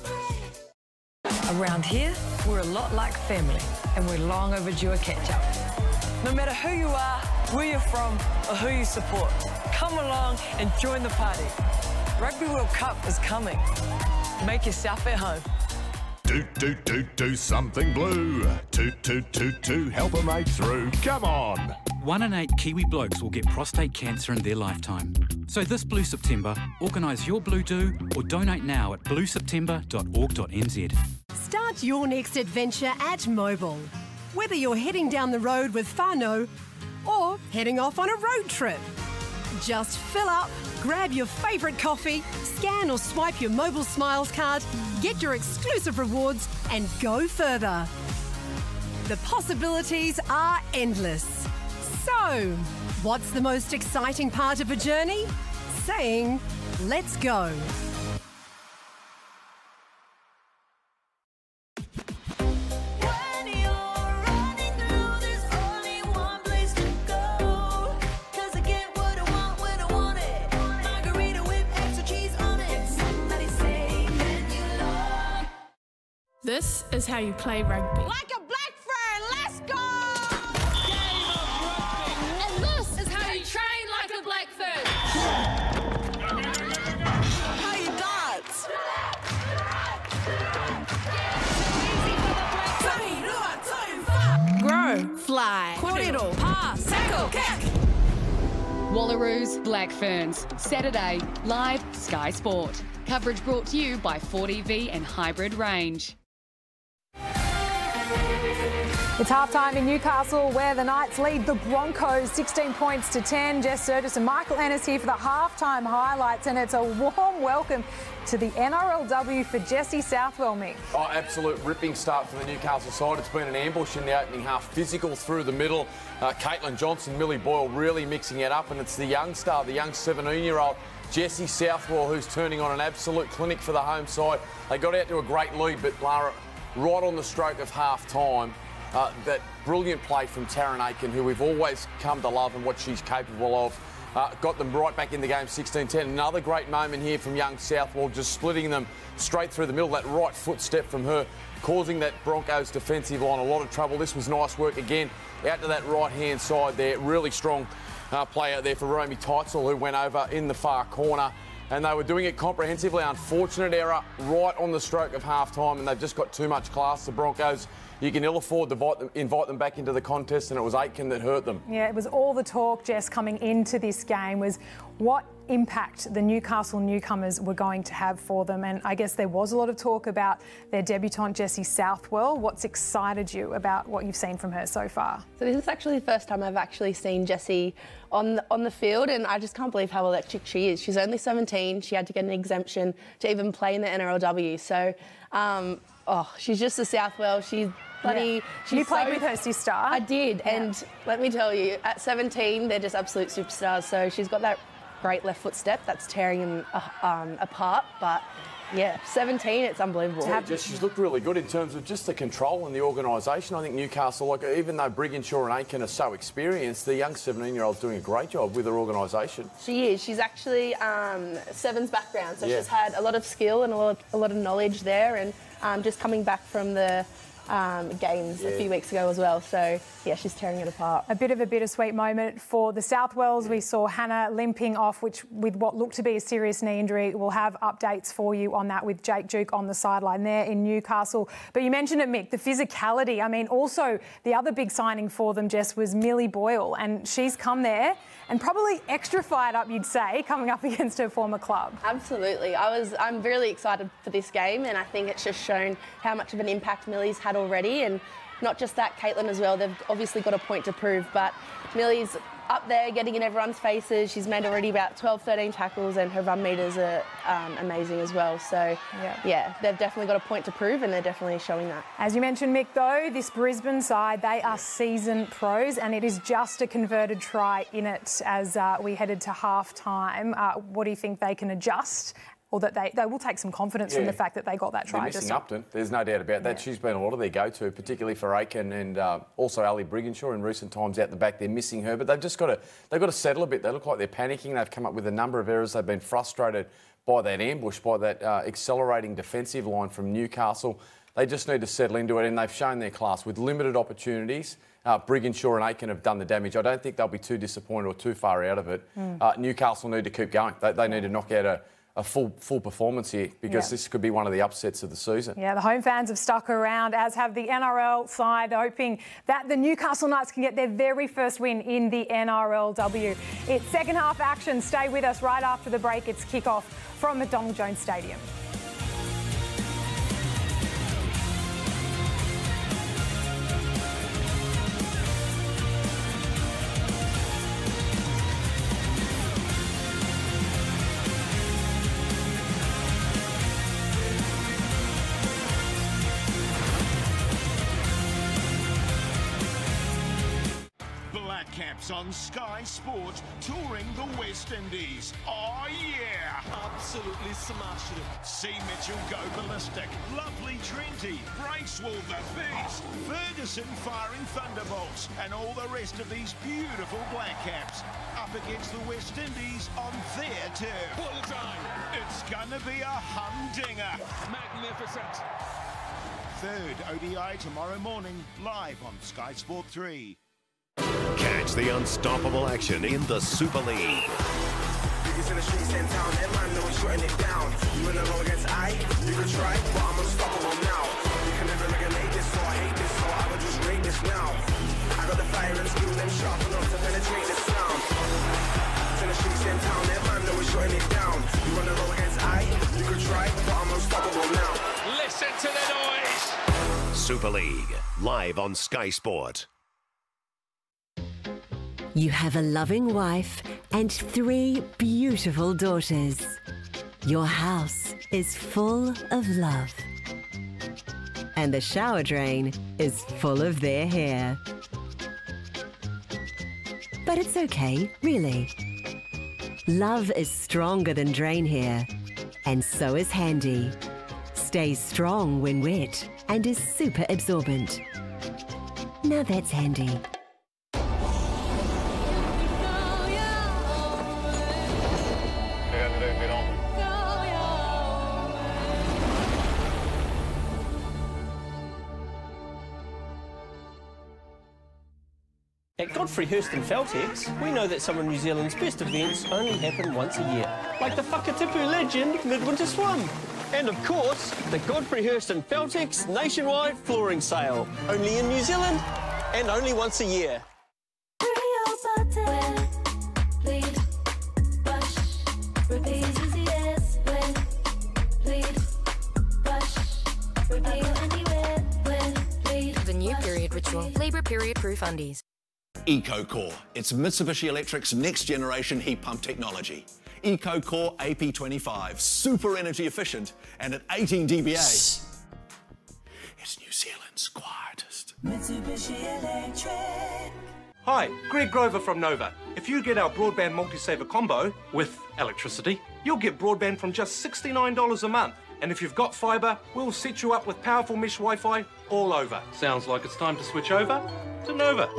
Around here, we're a lot like family, and we're long overdue a catch-up. No matter who you are, where you're from, or who you support, come along and join the party. Rugby World Cup is coming. Make yourself at home. Do, do, do, do something blue. Toot, toot, toot, toot, help a mate through. Come on. One in eight Kiwi blokes will get prostate cancer in their lifetime. So this Blue September, organise your Blue Do or donate now at blueseptember.org.nz. Start your next adventure at Mobil. Whether you're heading down the road with whānau or heading off on a road trip. Just fill up, grab your favourite coffee, scan or swipe your Mobil Smiles card, get your exclusive rewards, and go further. The possibilities are endless. So, what's the most exciting part of a journey? Saying, let's go. This is how you play rugby. Like a black fern, let's go! And this is how you train like a black fern. How you dance? Grow, fly, kōrero, pass, tackle, kick. Wallaroos Black Ferns, Saturday, live Sky Sport. Coverage brought to you by 40V and Hybrid Range. It's halftime in Newcastle where the Knights lead the Broncos 16 points to 10. Jess Sergis and Michael Ennis here for the halftime highlights, and it's a warm welcome to the NRLW for Jesse Southwell, Mick. Oh, absolute ripping start for the Newcastle side. It's been an ambush in the opening half, physical through the middle. Uh, Caitlin Johnston, Millie Boyle really mixing it up, and it's the young star, the young 17-year-old Jesse Southwell, who's turning on an absolute clinic for the home side. They got out to a great lead, but Lara, right on the stroke of half time, uh, that brilliant play from Tarryn Aiken, who we've always come to love and what she's capable of. Uh, got them right back in the game 16-10. Another great moment here from young Southwell, just splitting them straight through the middle. That right foot step from her, causing that Broncos defensive line a lot of trouble. This was nice work again, out to that right-hand side there. Really strong uh, play out there for Romy Teitzel, who went over in the far corner. And they were doing it comprehensively. Unfortunate error right on the stroke of half time, and they've just got too much class, the Broncos. You can ill afford to invite them, invite them back into the contest, and it was Aiken that hurt them. Yeah, it was all the talk, Jess, coming into this game was what impact the Newcastle newcomers were going to have for them. And I guess there was a lot of talk about their debutant, Jesse Southwell. What's excited you about what you've seen from her so far? So this is actually the first time I've actually seen Jesse on the, on the field, and I just can't believe how electric she is. She's only 17. She had to get an exemption to even play in the NRLW. So, um, oh, she's just a Southwell. She's bloody. Yeah. She's You played so- with her sister. I did, and let me tell you, at 17, they're just absolute superstars. So she's got that great left foot step that's tearing them uh, um, apart. But yeah, 17, it's unbelievable. Yeah, just, she's looked really good in terms of just the control and the organisation. I think Newcastle, like even though Brigginshaw and Aiken are so experienced, the young 17-year-old's doing a great job with her organisation. She is. She's actually um, Sevens background, so Yeah. she's had a lot of skill and a lot of, a lot of knowledge there, and um, just coming back from the um, games a few weeks ago as well. So yeah, she's tearing it apart. A bit of a bittersweet moment for the Southwells. We saw Hannah limping off, which with what looked to be a serious knee injury. We'll have updates for you on that with Jake Duke on the sideline there in Newcastle. But you mentioned it, Mick, the physicality. I mean, also the other big signing for them, Jess, was Millie Boyle, and she's come there and probably extra fired up, you'd say, coming up against her former club. Absolutely. I was I'm really excited for this game and I think it's just shown how much of an impact Millie's had already and not just that, Caitlin as well. They've obviously got a point to prove, but Millie's up there getting in everyone's faces. She's made already about 12, 13 tackles and her run meters are um, amazing as well. So yeah. they've definitely got a point to prove and they're definitely showing that. As you mentioned, Mick, though, this Brisbane side, they are seasoned pros, and it is just a converted try in it as uh, we headed to half time. Uh, what do you think they can adjust? Or that they, they will take some confidence from the fact that they got that They're try. missing just Upton. There's no doubt about that. She's been a lot of their go-to, particularly for Aiken and uh, also Ali Brigginshaw in recent times out the back. They're missing her, but they've just got to they've got to settle a bit. They look like they're panicking. They've come up with a number of errors. They've been frustrated by that ambush, by that uh, accelerating defensive line from Newcastle. They just need to settle into it, and they've shown their class with limited opportunities. Uh, Brigginshaw and Aiken have done the damage. I don't think they'll be too disappointed or too far out of it. Hmm. Uh, Newcastle need to keep going. They, they need to knock out a, a full full performance here because Yeah. this could be one of the upsets of the season. Yeah, the home fans have stuck around, as have the NRL side, hoping that the Newcastle Knights can get their very first win in the NRLW. It's second half action. Stay with us right after the break. It's kickoff from McDonald Jones Stadium. Sky Sport touring the West Indies. Oh yeah! Absolutely smashing it. See Mitchell go ballistic. Lovely Trenty. Bracewell the beast. Ferguson firing thunderbolts. And all the rest of these beautiful Black Caps up against the West Indies on their turf. Full time. It's gonna be a humdinger. Magnificent. Third ODI tomorrow morning, live on Sky Sport 3. Catch the unstoppable action in the Super League. In the streets in town, that man know shutting it down. You in the roll against I, you can try, but I'm unstoppable now. You can never regulate this, so hate this, so I would just rate this now. I got the fire and skill, them sharp enough to penetrate this sound. In the streets in town, that man know shutting it down. You in the roll against I, you can try, but I'm unstoppable now. Listen to the noise. Super League, live on Sky Sport. You have a loving wife and three beautiful daughters. Your house is full of love. And the shower drain is full of their hair. But it's okay, really. Love is stronger than drain hair, and so is Handy. Stays strong when wet and is super absorbent. Now that's Handy. At Godfrey Hurston Feltex, we know that some of New Zealand's best events only happen once a year, like the Whakatipu Legend Midwinter Swim. And of course, the Godfrey Hurston Feltex nationwide flooring sale, only in New Zealand and only once a year. Ritual. Labour period proof undies. EcoCore. It's Mitsubishi Electric's next generation heat pump technology. EcoCore AP25, super energy efficient and at 18 dBA. It's New Zealand's quietest. Mitsubishi Electric. Hi, Greg Grover from Nova. If you get our broadband multi-saver combo with electricity, you'll get broadband from just $69 a month. And if you've got fibre, we'll set you up with powerful mesh Wi-Fi all over. Sounds like it's time to switch over to Nova.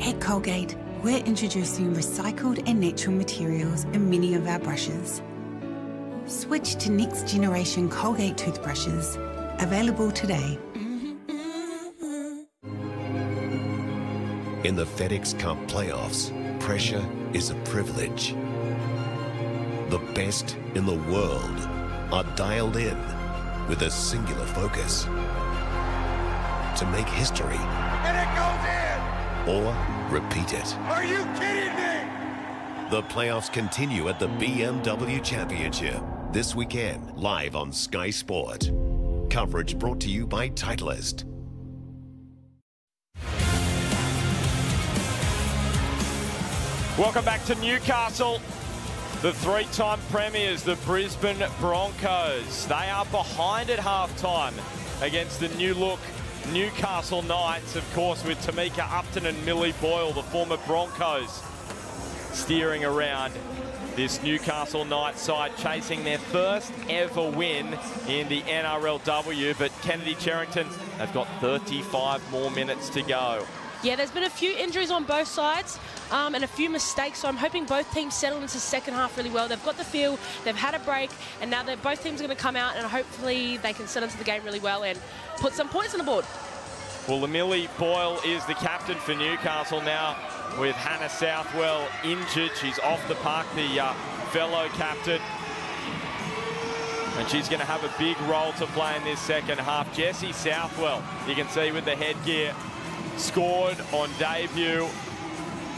At Colgate, we're introducing recycled and natural materials in many of our brushes. Switch to next generation Colgate toothbrushes, available today. In the FedEx Cup playoffs, pressure is a privilege. The best in the world are dialed in with a singular focus to make history And it goes or repeat it. Are you kidding me? The playoffs continue at the BMW Championship this weekend, live on Sky Sport. Coverage brought to you by Titleist. Welcome back to Newcastle. The three-time premiers, the Brisbane Broncos. They are behind at halftime against the new look Newcastle Knights, of course, with Tamika Upton and Millie Boyle, the former Broncos, steering around this Newcastle Knights side, chasing their first ever win in the NRLW. But Kennedy Cherrington, they've got 35 more minutes to go. Yeah, there's been a few injuries on both sides um, and a few mistakes, so I'm hoping both teams settle into the second half really well. They've got the feel, they've had a break, and now both teams are going to come out and hopefully they can settle into the game really well and put some points on the board. Well, Millie Boyle is the captain for Newcastle now. with Hannah Southwell injured. She's off the park, the uh, fellow captain. And she's going to have a big role to play in this second half. Jesse Southwell, you can see with the headgear, scored on debut.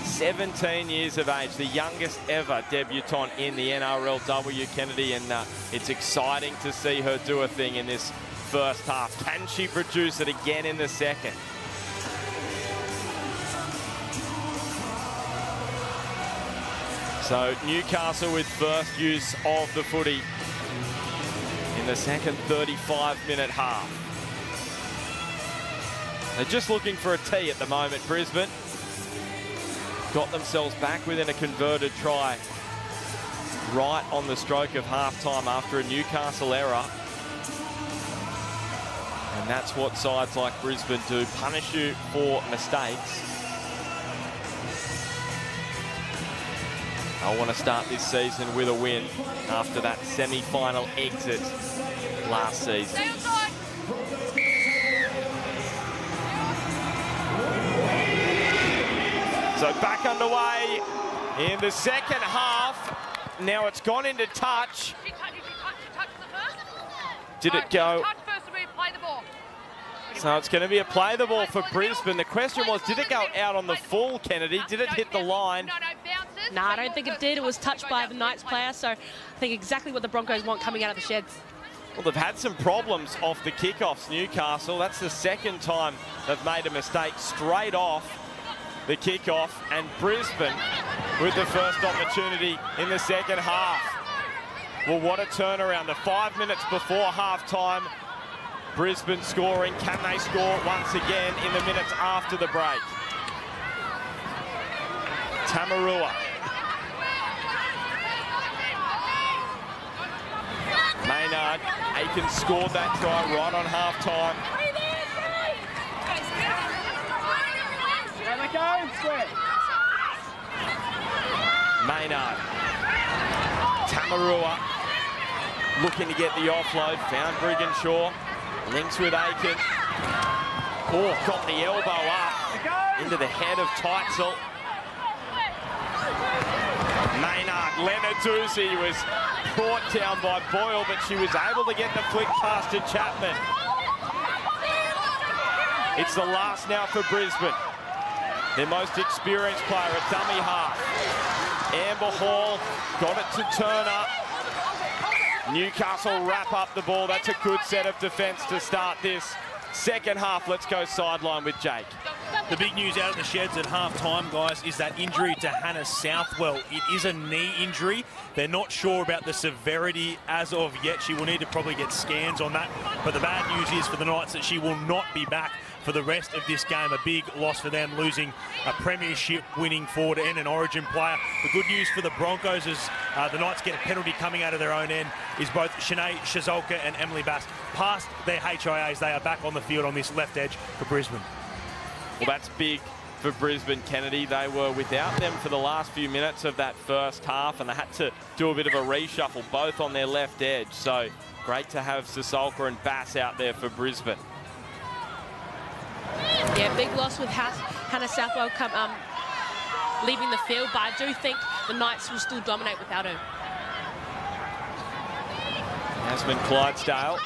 17 years of age, the youngest ever debutante in the NRLW, Kennedy, and uh, it's exciting to see her do a thing in this first half. Can she produce it again in the second? So Newcastle with first use of the footy in the second 35-minute half. They're just looking for a tee at the moment, Brisbane. Got themselves back within a converted try right on the stroke of half-time after a Newcastle error. And that's what sides like Brisbane do, punish you for mistakes. I want to start this season with a win after that semi-final exit last season. So back underway in the second half. Now it's gone into touch. Did it go? So it's going to be a play the ball for Brisbane. The question was, did it go out on the full, Kennedy? Did it hit the line? No, I don't think it did. It was touched by the Knights player, so I think exactly what the Broncos want coming out of the sheds. Well, they've had some problems off the kickoffs, Newcastle. That's the second time they've made a mistake straight off the kickoff. And Brisbane with the first opportunity in the second half. Well, what a turnaround. The five minutes before half-time, Brisbane scoring. Can they score once again in the minutes after the break? Tamarua. Maynard, Aiken scored that try right on half-time. Maynard. Tamarua looking to get the offload. Found Brigginshaw. Links with Aiken. Oh, got the elbow up into the head of Teitzel. Maynard, Lenarduzzi was brought down by Boyle, but she was able to get the flick past to Chapman. It's the last now for Brisbane. Their most experienced player at dummy half. Amber Hall got it to Turner. Newcastle wrap up the ball. That's a good set of defence to start this second half. Let's go sideline with Jake. The big news out of the sheds at half-time, guys, is that injury to Hannah Southwell. It is a knee injury. They're not sure about the severity as of yet. She will need to probably get scans on that. But the bad news is for the Knights that she will not be back for the rest of this game. A big loss for them, losing a premiership winning forward and an origin player. The good news for the Broncos is uh, the Knights get a penalty coming out of their own end is both Shanae Ciesiolka and Emily Bass. Past their HIAs, they are back on the field on this left edge for Brisbane. Well, that's big for Brisbane, Kennedy. They were without them for the last few minutes of that first half, and they had to do a bit of a reshuffle, both on their left edge. So great to have Ciesiolka and Bass out there for Brisbane. Yeah, big loss with Hannah Southwell come, um, leaving the field, but I do think the Knights will still dominate without her. Yasmin Clydsdale.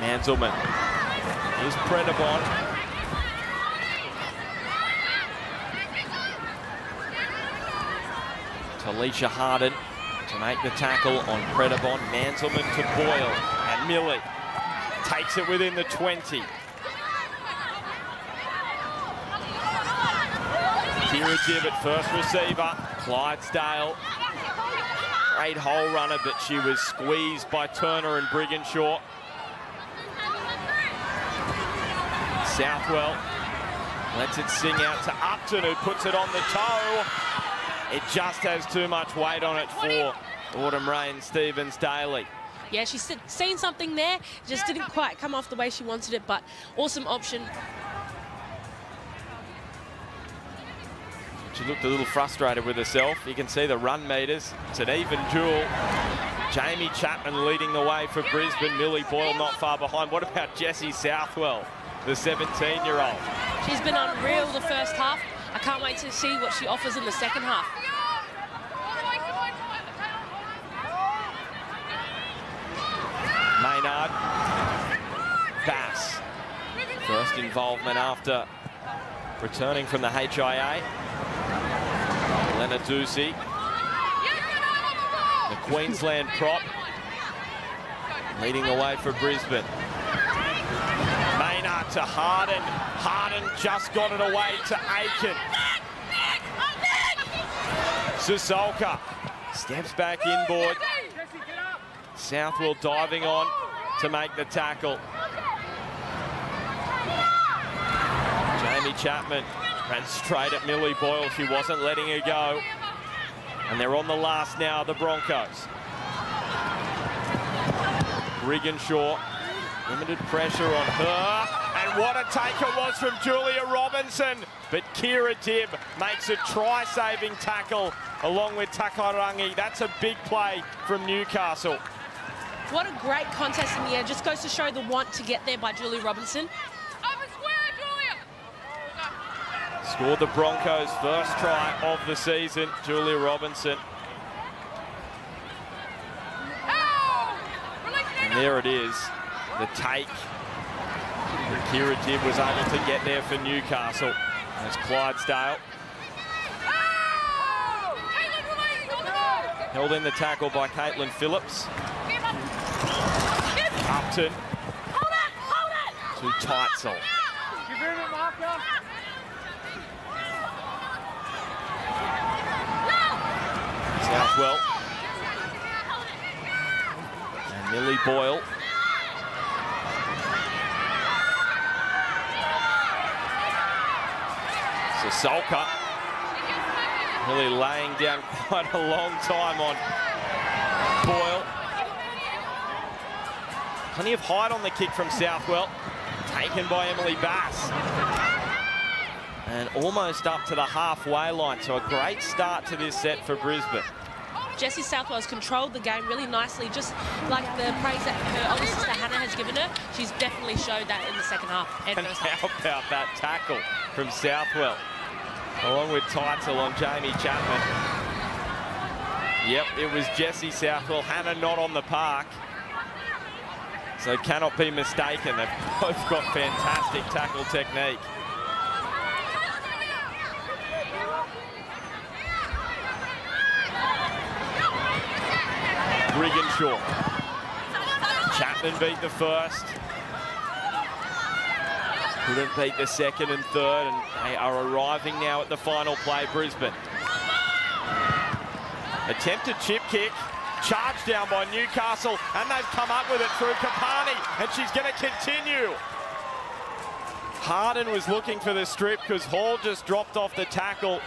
Manzelmann. Here's Predebon. Talisha Harden to make the tackle on Predebon. Manzelmann to Boyle. Millie takes it within the 20. Kirra Gibbett, first receiver. Clydsdale. Great hole runner, but she was squeezed by Turner and Brigginshaw. Southwell lets it sing out to Upton, who puts it on the toe. It just has too much weight on it for Autumn Rain Stevens Daly. Yeah, she's seen something there, just didn't quite come off the way she wanted it, but awesome option. She looked a little frustrated with herself. You can see the run meters. It's an even duel. Jamie Chapman leading the way for Brisbane. Millie Boyle not far behind. What about Jesse Southwell? the 17-year-old. She's been unreal the first half. I can't wait to see what she offers in the second half. Maynard. Bass. First involvement after returning from the HIA. Lenarduzzi. The Queensland prop. Leading the way for Brisbane. Maynard to Harden. Harden just got it away to Aiken. Ciesiolka steps back inboard. Southwell diving on to make the tackle. Jamie Chapman ran straight at Millie Boyle. She wasn't letting her go. And they're on the last now, the Broncos. Brigginshaw, limited pressure on her. And what a take it was from Julia Robinson. But Kirra Dibb makes a try-saving tackle along with Takairangi. That's a big play from Newcastle. What a great contest in the air. Just goes to show the want to get there by Julie Robinson. Scored the Broncos' first try of the season, Julia Robinson. And there it is, the take. And Kirra Dibb was able to get there for Newcastle. As Clydsdale held in the tackle by Caitlin Phillips. Upton to Teitzel. Southwell. And Millie Boyle. Ciesiolka really laying down quite a long time on Boyle. Plenty of height on the kick from Southwell. Taken by Emily Bass. And almost up to the halfway line. So a great start to this set for Brisbane. Jesse Southwell's controlled the game really nicely, just like the praise that her older sister Hannah has given her. She's definitely showed that in the second half and, And how half. about that tackle from Southwell? Along with Title on Jamie Chapman. Yep, it was Jesse Southwell. Hannah not on the park. So cannot be mistaken. They've both got fantastic tackle technique. Brigginshaw. Chapman beat the first. Couldn't beat the second and third, and they are arriving now at the final play, Brisbane. Attempted chip kick, charged down by Newcastle, and they've come up with it through Kapani, and she's going to continue. Harden was looking for the strip because Hall just dropped off the tackle.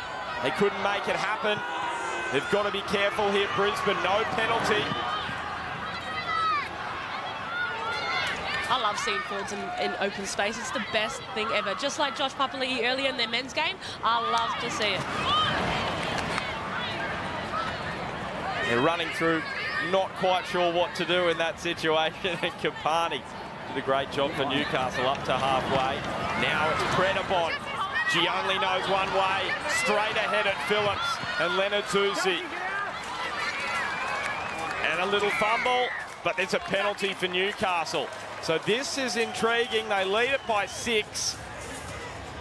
They couldn't make it happen. They've got to be careful here, Brisbane. No penalty. I love seeing forwards in, in open space. It's the best thing ever. Just like Josh Papali'i earlier in their men's game, I love to see it. They're running through, not quite sure what to do in that situation. And Kapani did a great job for Newcastle up to halfway. Now it's Predebon. She only knows one way. Straight ahead at Phillips and Lenarduzzi. And a little fumble, but there's a penalty for Newcastle. So this is intriguing. They lead it by six.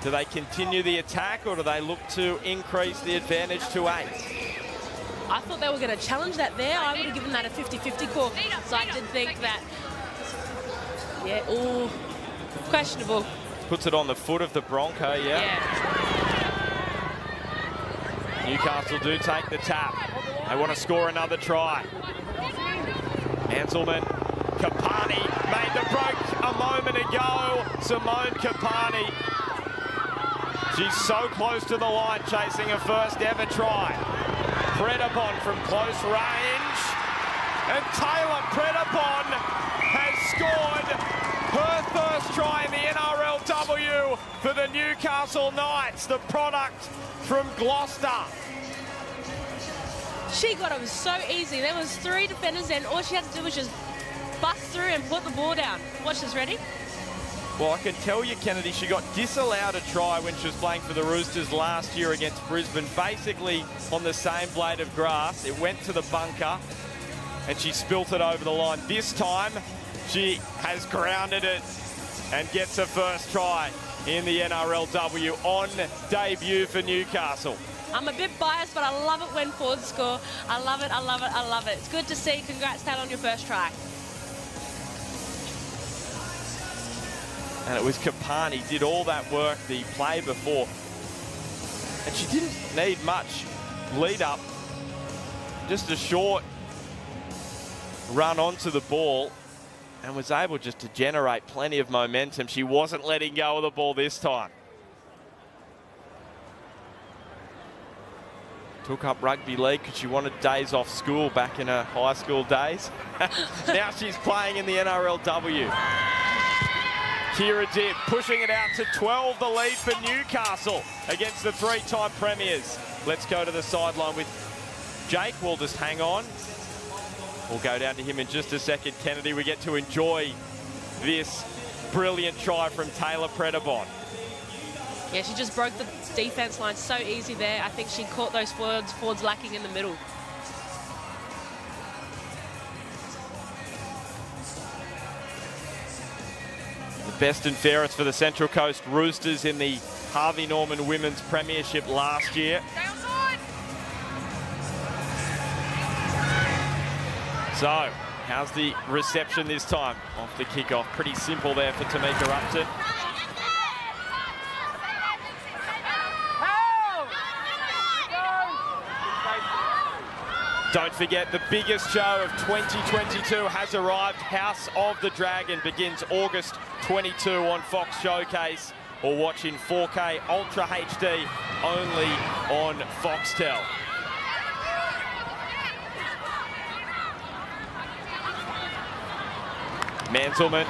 Do they continue the attack or do they look to increase the advantage to eight? I thought they were going to challenge that there. I would have given that a 50-50 call. So I did think that, yeah, ooh, questionable. Puts it on the foot of the Bronco, yeah. Newcastle do take the tap. They want to score another try. Anselman, Kapani made the break a moment ago. Simone Kapani. She's so close to the line, chasing her first ever try. Predebon from close range. And Tayla Predebon has scored her first try in the NRLW for the Newcastle Knights, the product from Gloucester. She got it was so easy. There was three defenders and all she had to do was just bust through and put the ball down. Watch this, ready? Well, I can tell you, Kennedy, she got disallowed a try when she was playing for the Roosters last year against Brisbane, basically on the same blade of grass. It went to the bunker and she spilt it over the line. This time, she has grounded it and gets her first try in the NRLW on debut for Newcastle. I'm a bit biased, but I love it when Fords score. I love it, I love it, I love it. It's good to see. Congrats, Tayla, on your first try. And it was Kapani did all that work the play before. And she didn't need much lead up. Just a short run onto the ball and was able just to generate plenty of momentum. She wasn't letting go of the ball this time. Took up rugby league because she wanted days off school back in her high school days. now she's playing in the NRLW. Kirra Dibb pushing it out to 12, the lead for Newcastle against the three-time premiers. Let's go to the sideline with Jake. We'll just hang on. We'll go down to him in just a second. Kennedy, we get to enjoy this brilliant try from Tayla Predebon. Yeah, she just broke the defense line so easy there. I think she caught those forwards, forwards lacking in the middle. Best and fairest for the Central Coast Roosters in the Harvey Norman Women's Premiership last year. So, how's the reception this time off the kickoff? Pretty simple there for Tamika Upton. Don't forget, the biggest show of 2022 has arrived. House of the Dragon begins August 22 on Fox Showcase or watch in 4K Ultra HD only on Foxtel. Manzelmann,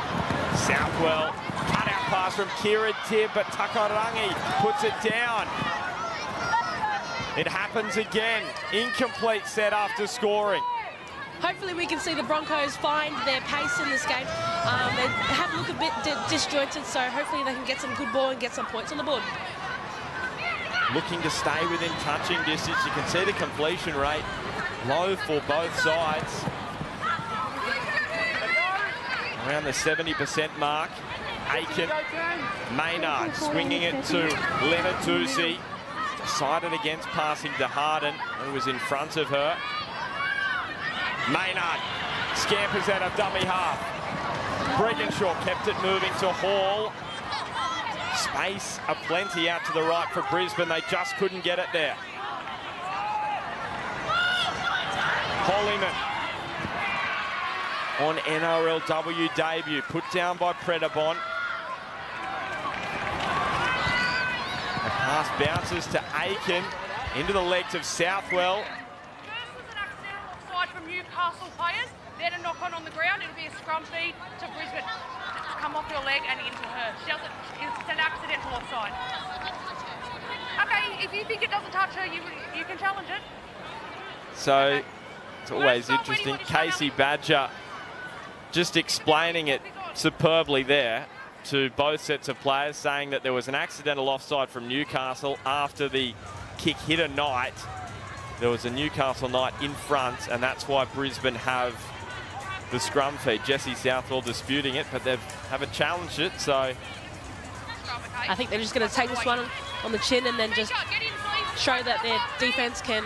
Southwell, cut out pass from Kirra Dibb, but Takairangi puts it down. It happens again. Incomplete set after scoring. Hopefully we can see the Broncos find their pace in this game. Um, they have looked a bit di disjointed, so hopefully they can get some good ball and get some points on the board. Looking to stay within touching distance. You can see the completion rate low for both sides. Around the 70% mark. Aiken, Maynard swinging it to Leonard Lenarduzzi. Decided against passing to Harden, who was in front of her. Maynard scampers out of dummy half. Brigginshaw kept it moving to Hall. Space aplenty out to the right for Brisbane. They just couldn't get it there. Holyman on NRLW debut. Put down by Predebon. Pass bounces to Aiken into the legs of Southwell. This is an accidental offside from Newcastle players. Then a knock on on the ground. It'll be a scrum feed to Brisbane. It's come off your leg and into her. She doesn't. It's an accidental offside. Okay, if you think it doesn't touch her, you you can challenge it. So it's always interesting. Kasey Badger just explaining it superbly there to both sets of players, saying that there was an accidental offside from Newcastle after the kick hit a Knight. There was a Newcastle Knight in front, and that's why Brisbane have the scrum feed. Jesse Southwell disputing it, but they haven't challenged it, so... I think they're just going to take this one on the chin and then just show that their defense can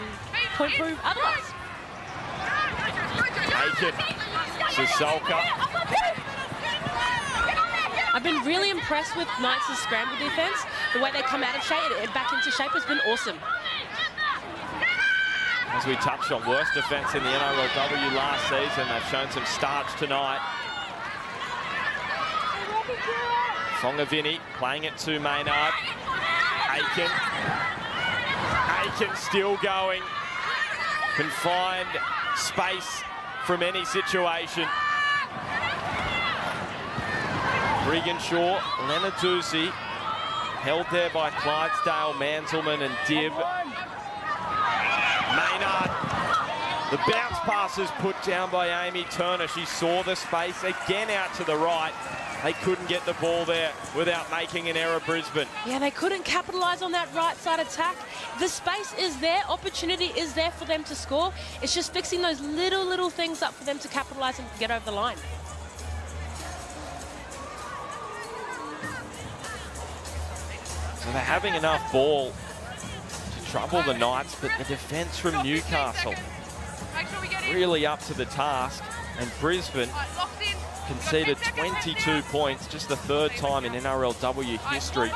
point prove otherwise. Aiken, Ciesiolka. I've been really impressed with Knights' scramble defense. The way they come out of shape and back into shape has been awesome. As we touched on, worst defence in the NRLW last season. They've shown some starch tonight. Fongavini playing it to Maynard. Aiken. Aiken still going. Can find space from any situation. Brigginshaw, Lenarduzzi, held there by Clydsdale, Manzelmann and Dibb. Maynard The bounce pass is put down by Amy Turner. She saw the space again out to the right. They couldn't get the ball there without making an error, Brisbane. Yeah, they couldn't capitalise on that right side attack. The space is there, opportunity is there for them to score. It's just fixing those little, little things up for them to capitalise and get over the line. So they're having enough ball to trouble the Knights, but the defence from Newcastle really up to the task. And Brisbane conceded 22 points, just the third time in NRLW history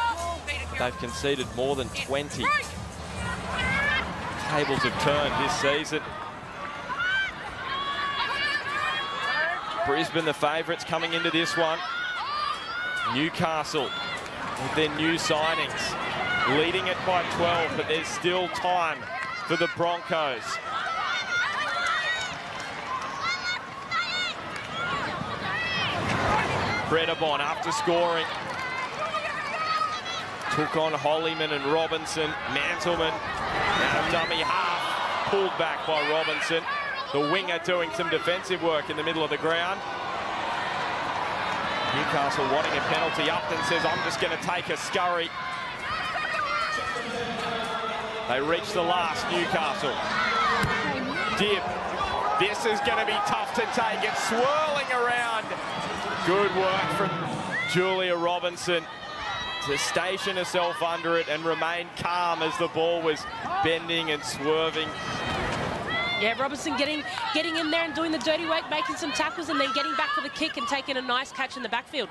they've conceded more than 20. Tables have turned this season. Brisbane the favourites coming into this one. Newcastle with their new signings, leading it by 12, but there's still time for the Broncos. Predebon after scoring. Took on Holyman and Robinson. Manzelmann of dummy half. Pulled back by Robinson. The winger doing some defensive work in the middle of the ground. Newcastle wanting a penalty. Upton says, I'm just going to take a scurry. They reach the last, Newcastle. Dibb. This is going to be tough to take. It's swirling around. Good work from Julia Robinson to station herself under it and remain calm as the ball was bending and swerving. Yeah, Robinson getting getting in there and doing the dirty work, making some tackles and then getting back for the kick and taking a nice catch in the backfield.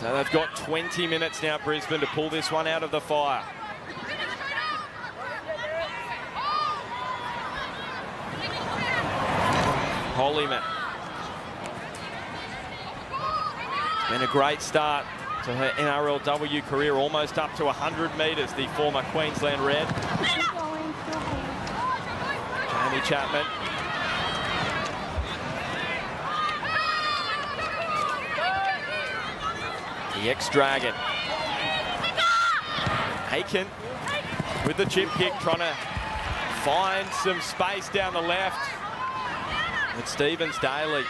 So they've got 20 minutes now, Brisbane, to pull this one out of the fire. Holyman. Been a great start to her NRLW career, almost up to 100 metres, the former Queensland Red. Jamie Chapman. The ex-Dragon. Aiken with the chip kick, trying to find some space down the left. It's Stevens Daly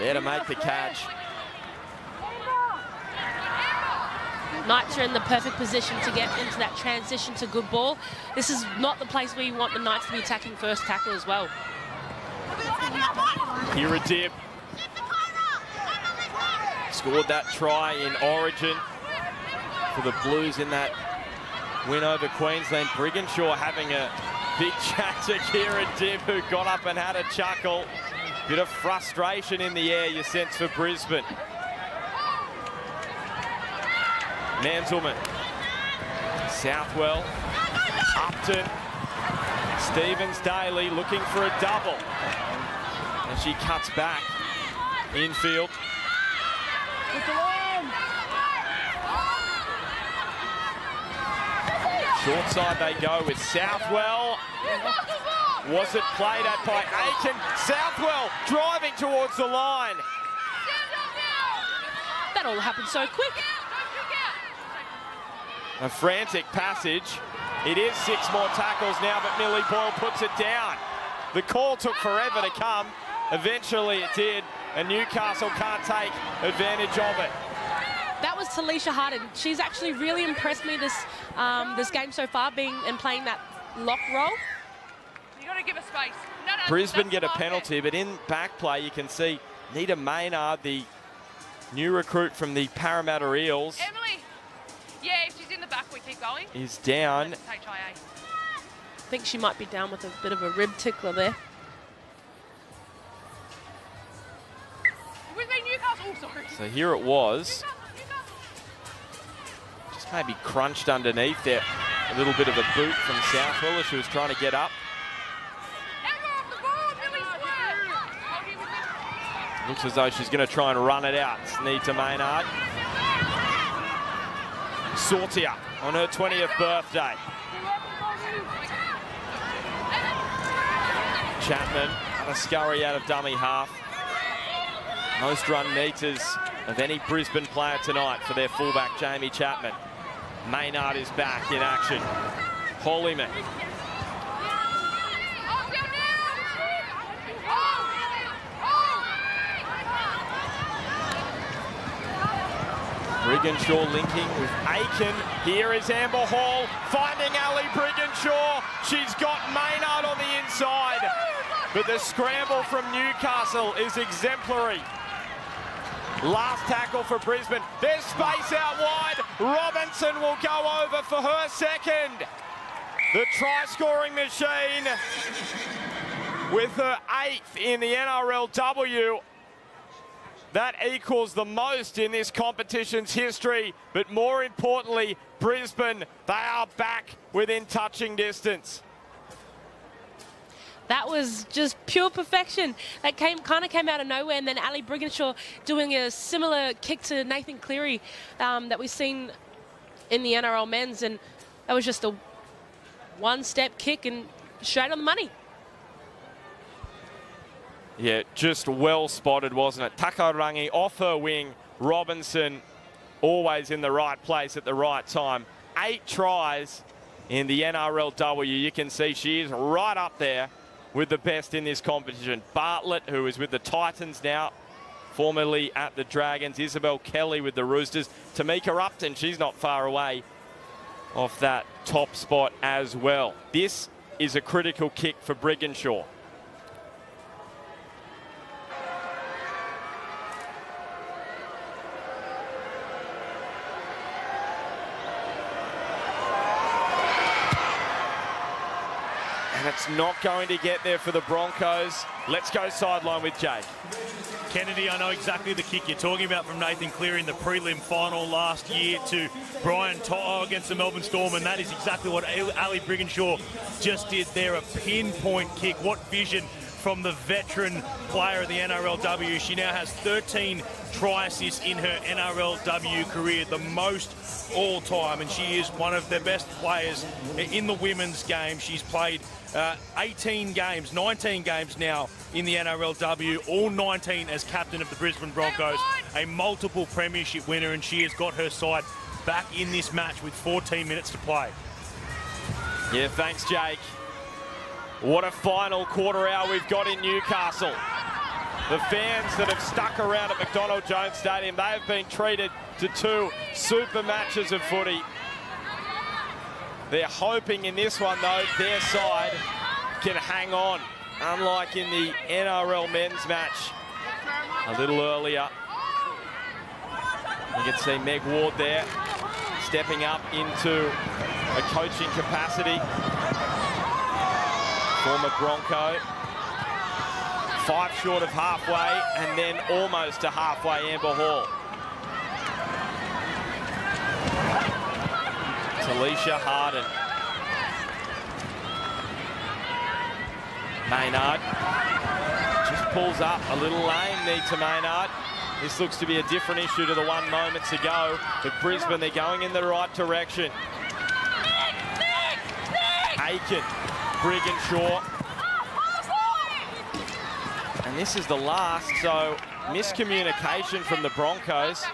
there to make the catch. Knights are in the perfect position to get into that transition to good ball. This is not the place where you want the Knights to be attacking first tackle as well. Here a dip. Scored that try in Origin for the Blues in that win over Queensland. Brigginshaw having a big chat to Kirra Dibb, who got up and had a chuckle. Bit of frustration in the air, you sense, for Brisbane. Manzelmann. Southwell. Upton. Stevens Daly looking for a double. And she cuts back. Infield. Short side they go with Southwell. Was it played at by Aiken? Southwell driving towards the line. That all happened so quick. A frantic passage. It is six more tackles now, but Millie Boyle puts it down. The call took forever to come. Eventually it did, and Newcastle can't take advantage of it. That was Talisha Harden. She's actually really impressed me this um, this game so far, being and playing that lock role. You got to give her space. No, no, Brisbane get a penalty, but in back play you can see Nita Maynard, the new recruit from the Parramatta Eels, Emily. Is down. I think she might be down with a bit of a rib tickler there. With me, Newcastle. Oh, sorry. So here it was. Just maybe crunched underneath there. A little bit of a boot from Southwell as she was trying to get up. Looks as though she's going to try and run it out. Nita Maynard. Sortia on her 20th birthday. Chapman a scurry out of dummy half. Most run meters of any Brisbane player tonight for their fullback, Jamie Chapman. Maynard is back in action. Holyman. Brigginshaw linking with Aiken. Here is Amber Hall finding Ali Brigginshaw. She's got Maynard on the inside. But the scramble from Newcastle is exemplary. Last tackle for Brisbane. There's space out wide. Robinson will go over for her second. The try-scoring machine with her eighth in the NRLW. That equals the most in this competition's history. But more importantly, Brisbane, they are back within touching distance. That was just pure perfection. That came kind of came out of nowhere, and then Ali Brigginshaw doing a similar kick to Nathan Cleary um, that we've seen in the NRL men's, and that was just a one-step kick and straight on the money. Yeah, just well spotted, wasn't it? Takairangi off her wing. Robinson always in the right place at the right time. Eight tries in the NRLW. You can see she is right up there with the best in this competition. Bartlett, who is with the Titans now, formerly at the Dragons. Isabelle Kelly with the Roosters. Tamika Upton, she's not far away off that top spot as well. This is a critical kick for Brigginshaw. And it's not going to get there for the Broncos. Let's go sideline with Jake. Kennedy, I know exactly the kick you're talking about from Nathan Cleary in the prelim final last year to Brian To'o against the Melbourne Storm, and that is exactly what Ali Brigginshaw just did there, a pinpoint kick. What vision from the veteran player of the NRLW. She now has 13 try assists in her NRLW career, the most all time, and she is one of the best players in the women's game. She's played uh, 18 games, 19 games now in the NRLW, all 19 as captain of the Brisbane Broncos, a multiple premiership winner, and she has got her side back in this match with 14 minutes to play. Yeah, thanks, Jake. What a final quarter hour we've got in Newcastle. The fans that have stuck around at McDonald Jones Stadium, they have been treated to two super matches of footy. They're hoping in this one, though, their side can hang on. Unlike in the NRL men's match a little earlier. You can see Meg Ward there stepping up into a coaching capacity. Former Bronco. Five short of halfway and then almost to halfway Amber Hall. Talisha Harden. Maynard just pulls up a little lame Nita Maynard. This looks to be a different issue to the one moments ago. But Brisbane, they're going in the right direction. Aiken, Brigginshaw. And this is the last, so miscommunication from the Broncos.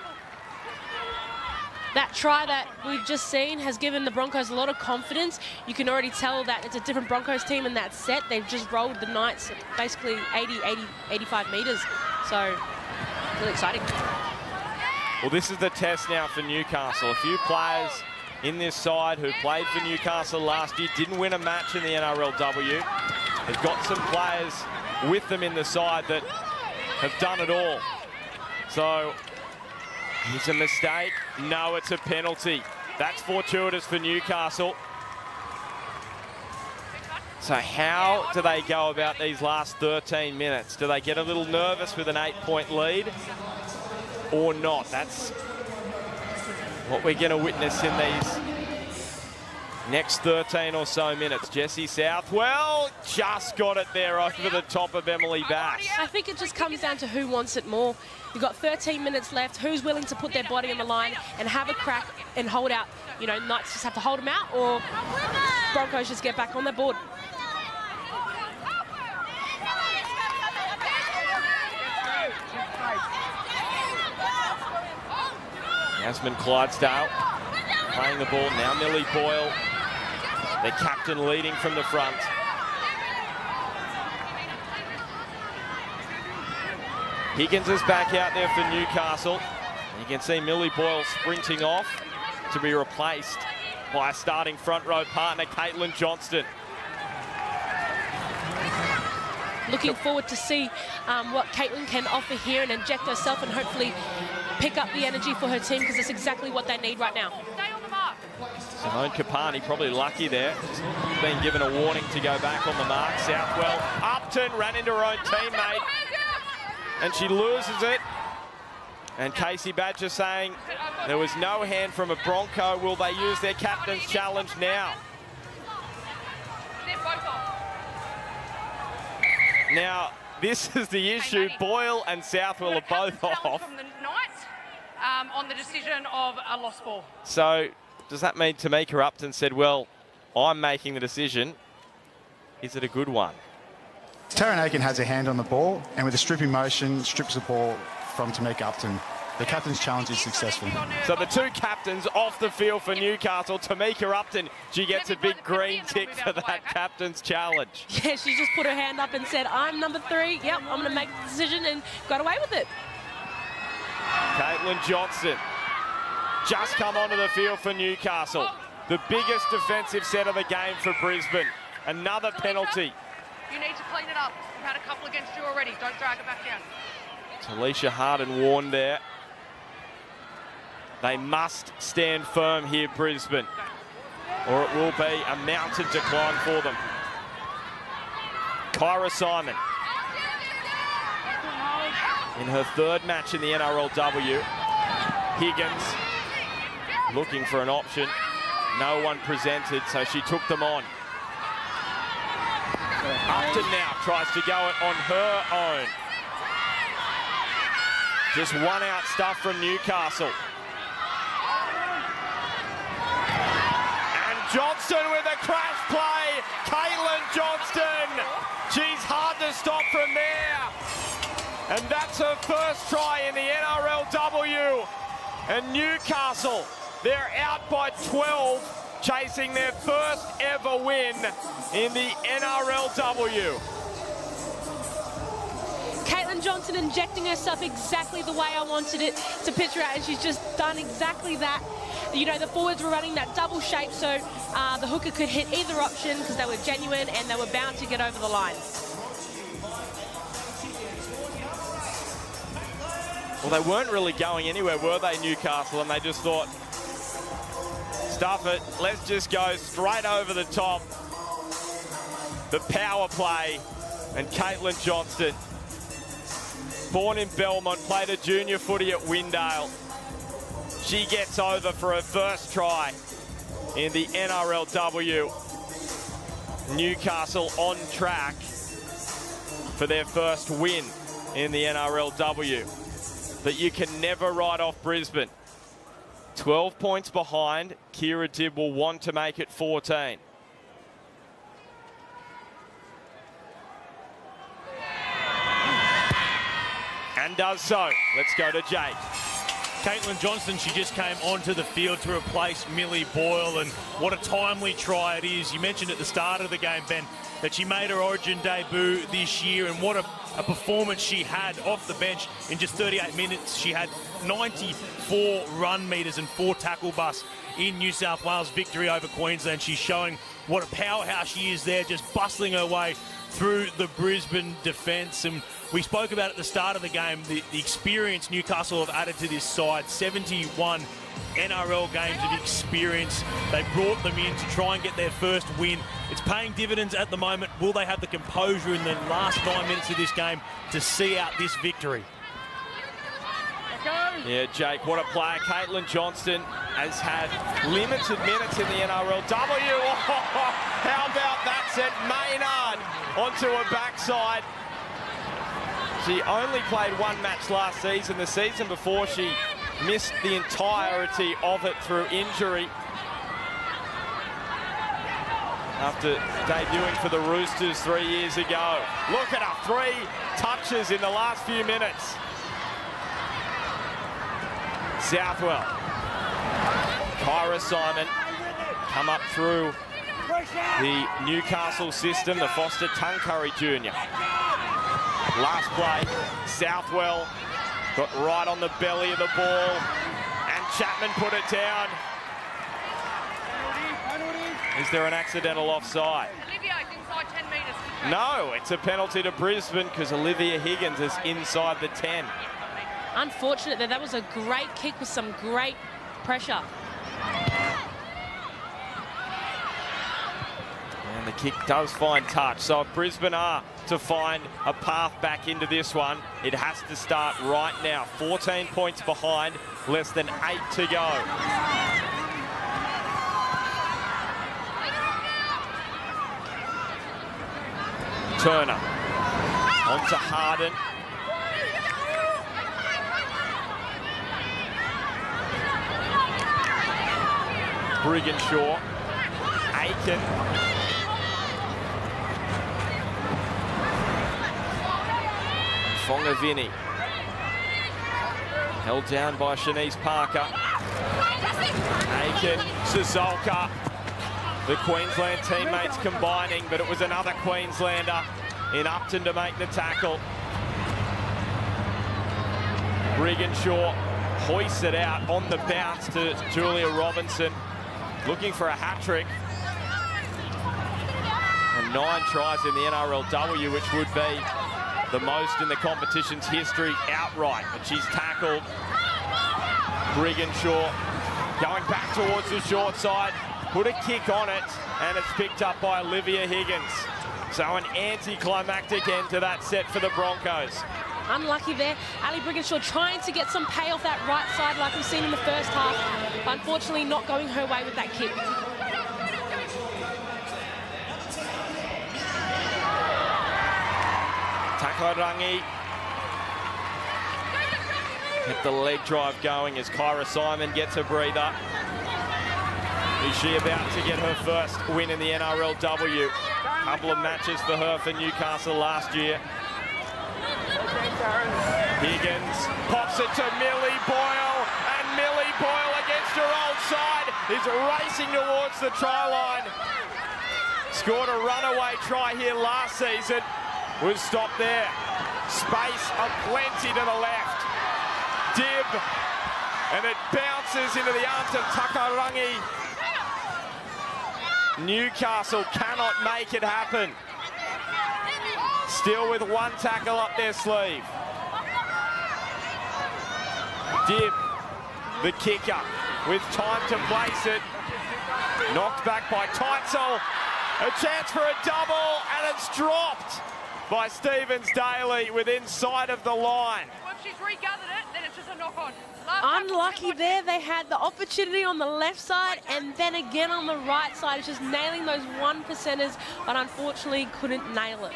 That try that we've just seen has given the Broncos a lot of confidence. You can already tell that it's a different Broncos team in that set. They've just rolled the Knights basically 80, 80, 85 metres. So, really exciting. Well, this is the test now for Newcastle. A few players in this side who played for Newcastle last year, didn't win a match in the NRLW. They've got some players with them in the side that have done it all. So, it's a mistake. No, it's a penalty. That's fortuitous for Newcastle. So how do they go about these last 13 minutes? Do they get a little nervous with an eight-point lead or not? That's what we're going to witness in these next 13 or so minutes. Jesse Southwell just got it there over the top of Emily Bass. I think it just comes down to who wants it more. You've got 13 minutes left. Who's willing to put their body on the line and have a crack and hold out? You know, Knights just have to hold them out or Broncos just get back on their board. Yasmin Clydsdale playing the ball. Now Millie Boyle The captain leading from the front. Higgins is back out there for Newcastle. You can see Millie Boyle sprinting off to be replaced by starting front row partner, Caitlin Johnston. Looking forward to see um, what Caitlin can offer here and inject herself and hopefully pick up the energy for her team because that's exactly what they need right now. Simone Kapani probably lucky there. Just been given a warning to go back on the mark. Southwell, Upton ran into her own teammate and she loses it. And Kasey Badger saying there was no hand from a Bronco. Will they use their captain's challenge now? Now, this is the issue. Boyle and Southwell are both off. From the night um, on the decision of a lost ball. So does that mean Tamika Upton said, well, I'm making the decision. Is it a good one? Tarryn Aiken has a hand on the ball, and with a stripping motion, strips the ball from Tamika Upton. The captain's challenge is successful. So the two captains off the field for Newcastle. Tamika Upton, she gets a big green tick for that captain's challenge. Yeah, she just put her hand up and said, I'm number three. Yep, I'm going to make the decision and got away with it. Caitlin Johnston just come onto the field for Newcastle. The biggest defensive set of the game for Brisbane. Another penalty. You need to clean it up. We've had a couple against you already. Don't drag it back down. Alicia Harden warned there. They must stand firm here, Brisbane, or it will be a mountain to climb for them. Kyra Simon. In her third match in the NRLW, Higgins looking for an option. No one presented, so she took them on. Upton now tries to go it on her own. Just one out stuff from Newcastle. And Johnston with a crash play. Caitlin Johnston. She's hard to stop from there. And that's her first try in the NRLW. And Newcastle, they're out by 12, chasing their first ever win in the NRLW. Caitlin Johnston injecting herself exactly the way I wanted it to picture her, and she's just done exactly that. You know, the forwards were running that double shape, so uh, the hooker could hit either option because they were genuine and they were bound to get over the line. Well, they weren't really going anywhere, were they, Newcastle? And they just thought, stuff it, let's just go straight over the top. The power play, and Caitlin Johnston, born in Belmont, played a junior footy at Windale. She gets over for her first try in the NRLW. Newcastle on track for their first win in the NRLW. But you can never write off Brisbane. 12 points behind. Kirra Dibb will want to make it 14. And does so. Let's go to Jake. Caitlin Johnston, she just came onto the field to replace Millie Boyle, and what a timely try it is. You mentioned at the start of the game, Ben, that she made her Origin debut this year, and what a, a performance she had off the bench in just 38 minutes. She had 94 run meters and four tackle busts in New South Wales victory over Queensland. She's showing what a powerhouse she is there, just bustling her way through the Brisbane defence. And we spoke about at the start of the game the, the experience Newcastle have added to this side 71 NRL games of experience. They brought them in to try and get their first win. It's paying dividends at the moment. Will they have the composure in the last nine minutes of this game to see out this victory? Yeah, Jake, what a player. Caitlin Johnston has had limited minutes in the NRLW. Oh, how about that? Sent Maynard onto her backside. She only played one match last season. The season before, she missed the entirety of it through injury. After debuting for the Roosters three years ago. Look at her, three touches in the last few minutes. Southwell. Kyra Simon come up through the Newcastle system, the Forster Tuncurry Jr. Last play, Southwell got right on the belly of the ball, and Chapman put it down. Is there an accidental offside? Olivia is inside 10 metres. No, it's a penalty to Brisbane because Olivia Higgins is inside the 10. Unfortunate that that was a great kick with some great pressure. The kick does find touch. So if Brisbane are to find a path back into this one, it has to start right now. 14 points behind, less than eight to go. Turner onto Harden. Brigginshaw. Aiken. Fongavini. Held down by Shanice Parker. Aiken, Ciesiolka. The Queensland teammates combining, but it was another Queenslander in Upton to make the tackle. Brigginshaw hoists it out on the bounce to Julia Robinson, looking for a hat-trick. And nine tries in the NRLW, which would be the most in the competition's history outright. But she's tackled. Brigginshaw going back towards the short side, put a kick on it, and it's picked up by Olivia Higgins. So an anticlimactic end to that set for the Broncos. Unlucky there. Ali Brigginshaw trying to get some pay off that right side like we've seen in the first half. Unfortunately, not going her way with that kick. Takairangi. Get the leg drive going as Kyra Simon gets a breather. Is she about to get her first win in the NRLW? Couple of matches for her for Newcastle last year. Higgins pops it to Millie Boyle, and Millie Boyle against her old side is racing towards the try line. Scored a runaway try here last season. Was stopped there. Space aplenty to the left. Dibb, and it bounces into the arms of Takairangi. Newcastle cannot make it happen. Still with one tackle up their sleeve. Dibb, the kicker, with time to place it. Knocked back by Teitzel. A chance for a double, and it's dropped by Stevens Daly within sight of the line. Well, if she's regathered it, then it's just a knock on. Last Unlucky there. They had the opportunity on the left side and then again on the right side. It's just nailing those one percenters, but unfortunately couldn't nail it.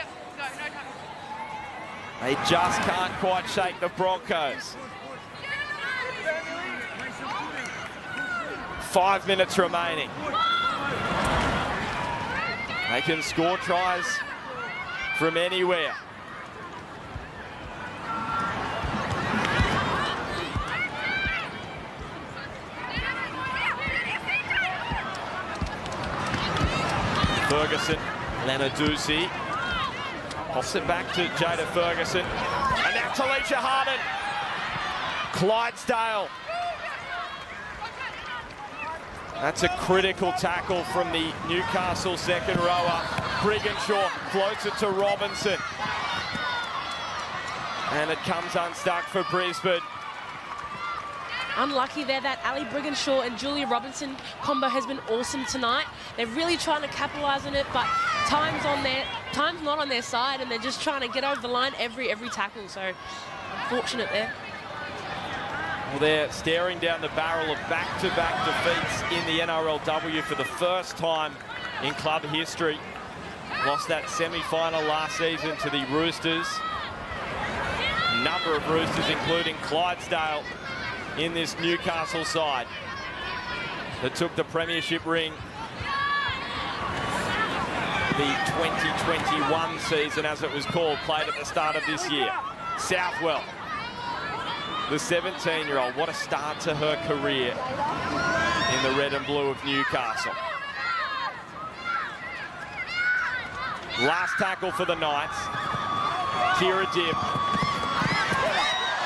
They just can't quite shake the Broncos. Five minutes remaining. They can score tries from anywhere. Ferguson, Lenarduzzi. Offs it back to Jada Ferguson. And now Talisha Harden. Clydesdale. That's a critical tackle from the Newcastle second rower. Brigginshaw floats it to Robinson. And it comes unstuck for Brisbane. Unlucky there that Ali Brigginshaw and Julia Robinson combo has been awesome tonight. They're really trying to capitalise on it, but time's on their time's not on their side, and they're just trying to get over the line every every tackle. So unfortunate there. Well, they're staring down the barrel of back-to-back defeats in the NRLW for the first time in club history. Lost that semi-final last season to the Roosters. Number of Roosters, including Clydsdale, in this Newcastle side that took the premiership ring the 2021 season, as it was called, played at the start of this year. Southwell, the 17-year-old, what a start to her career in the red and blue of Newcastle. Last tackle for the Knights. Kirra Dibb.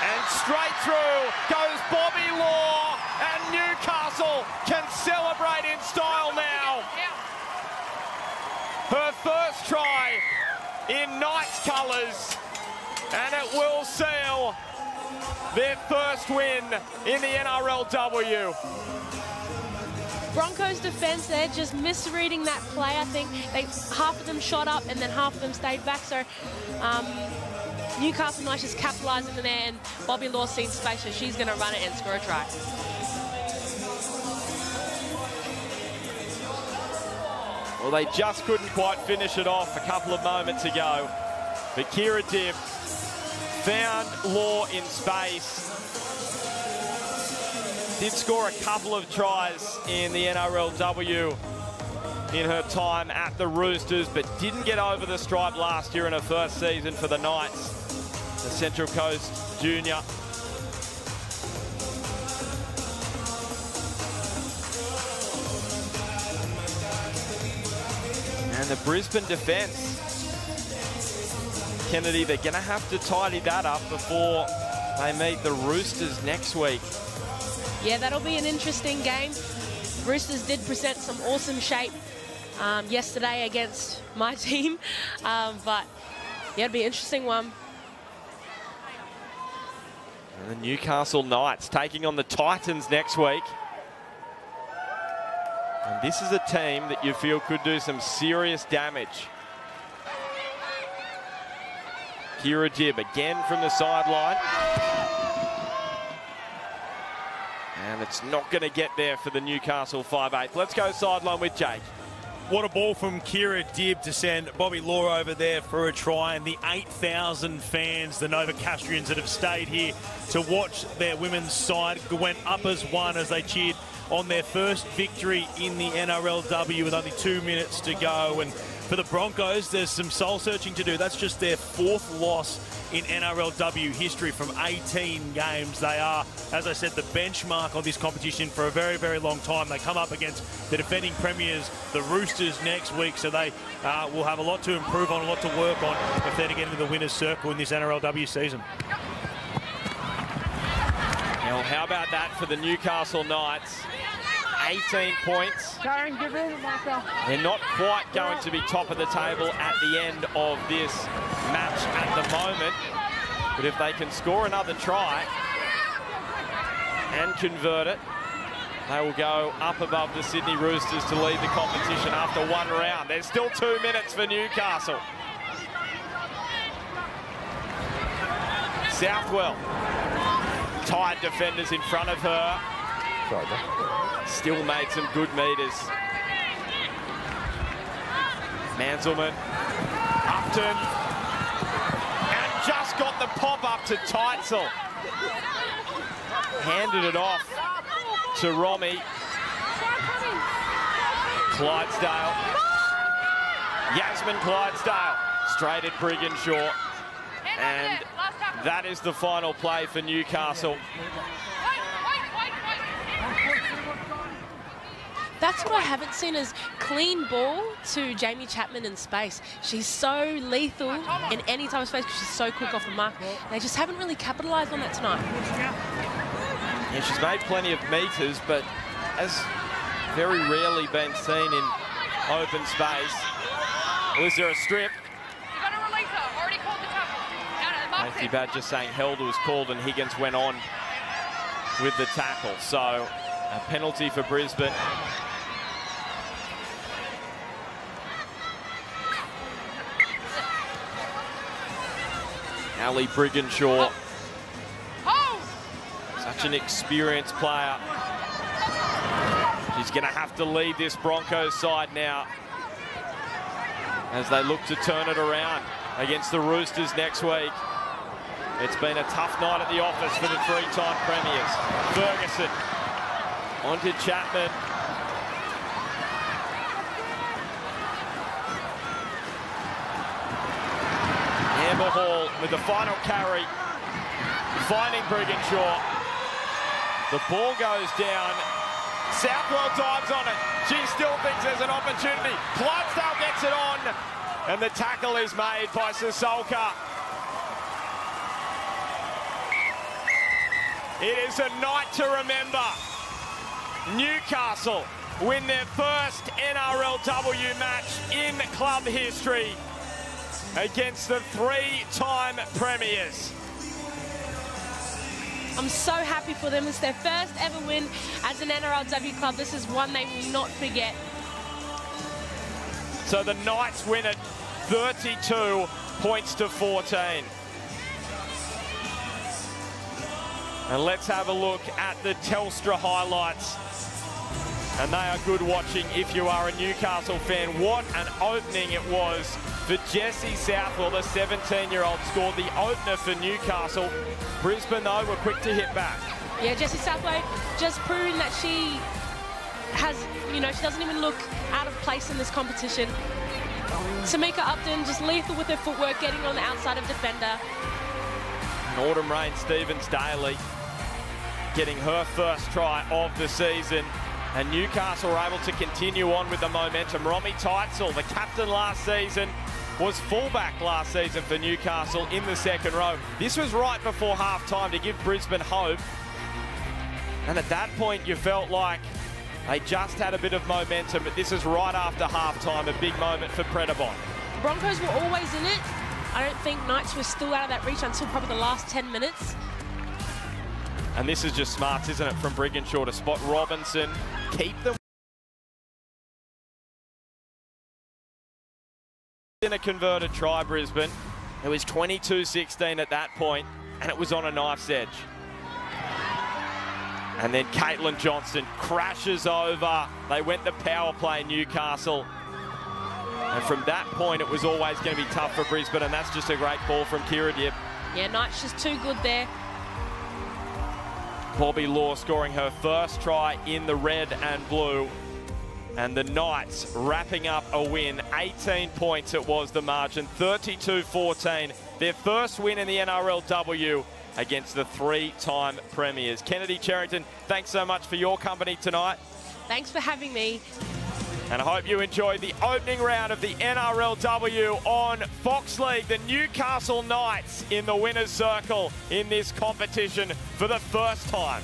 And straight through goes Bobbi Law. And Newcastle can celebrate in style now. Her first try in Knights colours. And it will seal their first win in the NRLW. Broncos defence, they're just misreading that play. I think they half of them shot up and then half of them stayed back. So um, Newcastle Knights just capitalising in there, and Bobbi Law seen space, so she's going to run it and score a try. Well, they just couldn't quite finish it off a couple of moments ago. But Kirra Dibb found Law in space. Did score a couple of tries in the NRLW in her time at the Roosters, but didn't get over the stripe last year in her first season for the Knights. The Central Coast junior. And the Brisbane defence. Kennedy, they're going to have to tidy that up before they meet the Roosters next week. Yeah, that'll be an interesting game. Roosters did present some awesome shape um, yesterday against my team, um, but yeah, it'll be an interesting one. And the Newcastle Knights taking on the Titans next week. And this is a team that you feel could do some serious damage. Kirra Dibb again from the sideline. And it's not going to get there for the Newcastle 5'8". Let's go sideline with Jake. What a ball from Kirra Dibb to send Bobbi Law over there for a try. And the 8,000 fans, the Novocastrians that have stayed here to watch their women's side, went up as one as they cheered on their first victory in the NRLW with only two minutes to go. And for the Broncos, there's some soul searching to do. That's just their fourth loss in NRLW history from 18 games. They are, as I said, the benchmark of this competition for a very, very long time. They come up against the defending premiers, the Roosters, next week, so they uh, will have a lot to improve on, a lot to work on if they're to get into the winner's circle in this NRLW season. Now, how about that for the Newcastle Knights? 18 points. They're not quite going to be top of the table at the end of this match at the moment. But if they can score another try and convert it, they will go up above the Sydney Roosters to lead the competition after one round. There's still two minutes for Newcastle. Southwell. Tired defenders in front of her. Still made some good meters. Manzelmann. Upton. And just got the pop up to Teitzel. Handed it off to Romy. Clydsdale. Yasmin Clydsdale. Straight at Brigginshaw. And that is the final play for Newcastle. That's what I haven't seen is clean ball to Jaime Chapman in space. She's so lethal in any type of space because she's so quick off the mark. They just haven't really capitalised on that tonight. Yeah, she's made plenty of meters, but has very rarely been seen in open space. Was there a strip? You got to release her. Already called the tackle. Out of the box. Kasey Badger just saying held was called and Higgins went on with the tackle. So a penalty for Brisbane. Ali Brigginshaw. Oh. Oh. Such an experienced player. She's going to have to lead this Broncos side now as they look to turn it around against the Roosters next week. It's been a tough night at the office for the three-time premiers. Ferguson onto Chapman. Amber Hall with the final carry, finding Brigginshaw. The ball goes down. Southwell dives on it. She still thinks there's an opportunity. Clydsdale gets it on. And the tackle is made by Ciesiolka. It is a night to remember. Newcastle win their first NRLW match in club history against the three-time premiers. I'm so happy for them. It's their first ever win as an NRLW club. This is one they will not forget. So the Knights win it 32 points to 14. And let's have a look at the Telstra highlights. And they are good watching if you are a Newcastle fan. What an opening it was for Jesse Southwell, the 17-year-old, scored the opener for Newcastle. Brisbane, though, were quick to hit back. Yeah, Jesse Southwell just proving that she has, you know, she doesn't even look out of place in this competition. Tamika Upton just lethal with her footwork, getting on the outside of defender. And Autumn Rain Stephens Daly getting her first try of the season. And Newcastle were able to continue on with the momentum. Romy Teitzel, the captain last season, was fullback last season for Newcastle in the second row. This was right before half time to give Brisbane hope. And at that point, you felt like they just had a bit of momentum, but this is right after half time, a big moment for Predebon. Broncos were always in it. I don't think Knights were still out of that reach until probably the last 10 minutes. And this is just smarts, isn't it, from Brigginshaw to spot Robinson, keep them in a converted try, Brisbane. It was 22-16 at that point, and it was on a knife's edge. And then Caitlin Johnston crashes over. They went the power play, Newcastle. And from that point, it was always going to be tough for Brisbane, and that's just a great ball from Kirra Dibb. Yeah, Knights just too good there. Bobbi Law scoring her first try in the red and blue. And the Knights wrapping up a win. 18 points it was the margin, 32-14. Their first win in the NRLW against the three-time premiers. Kennedy Cherrington, thanks so much for your company tonight. Thanks for having me. And I hope you enjoyed the opening round of the NRLW on Fox League. The Newcastle Knights in the winner's circle in this competition for the first time.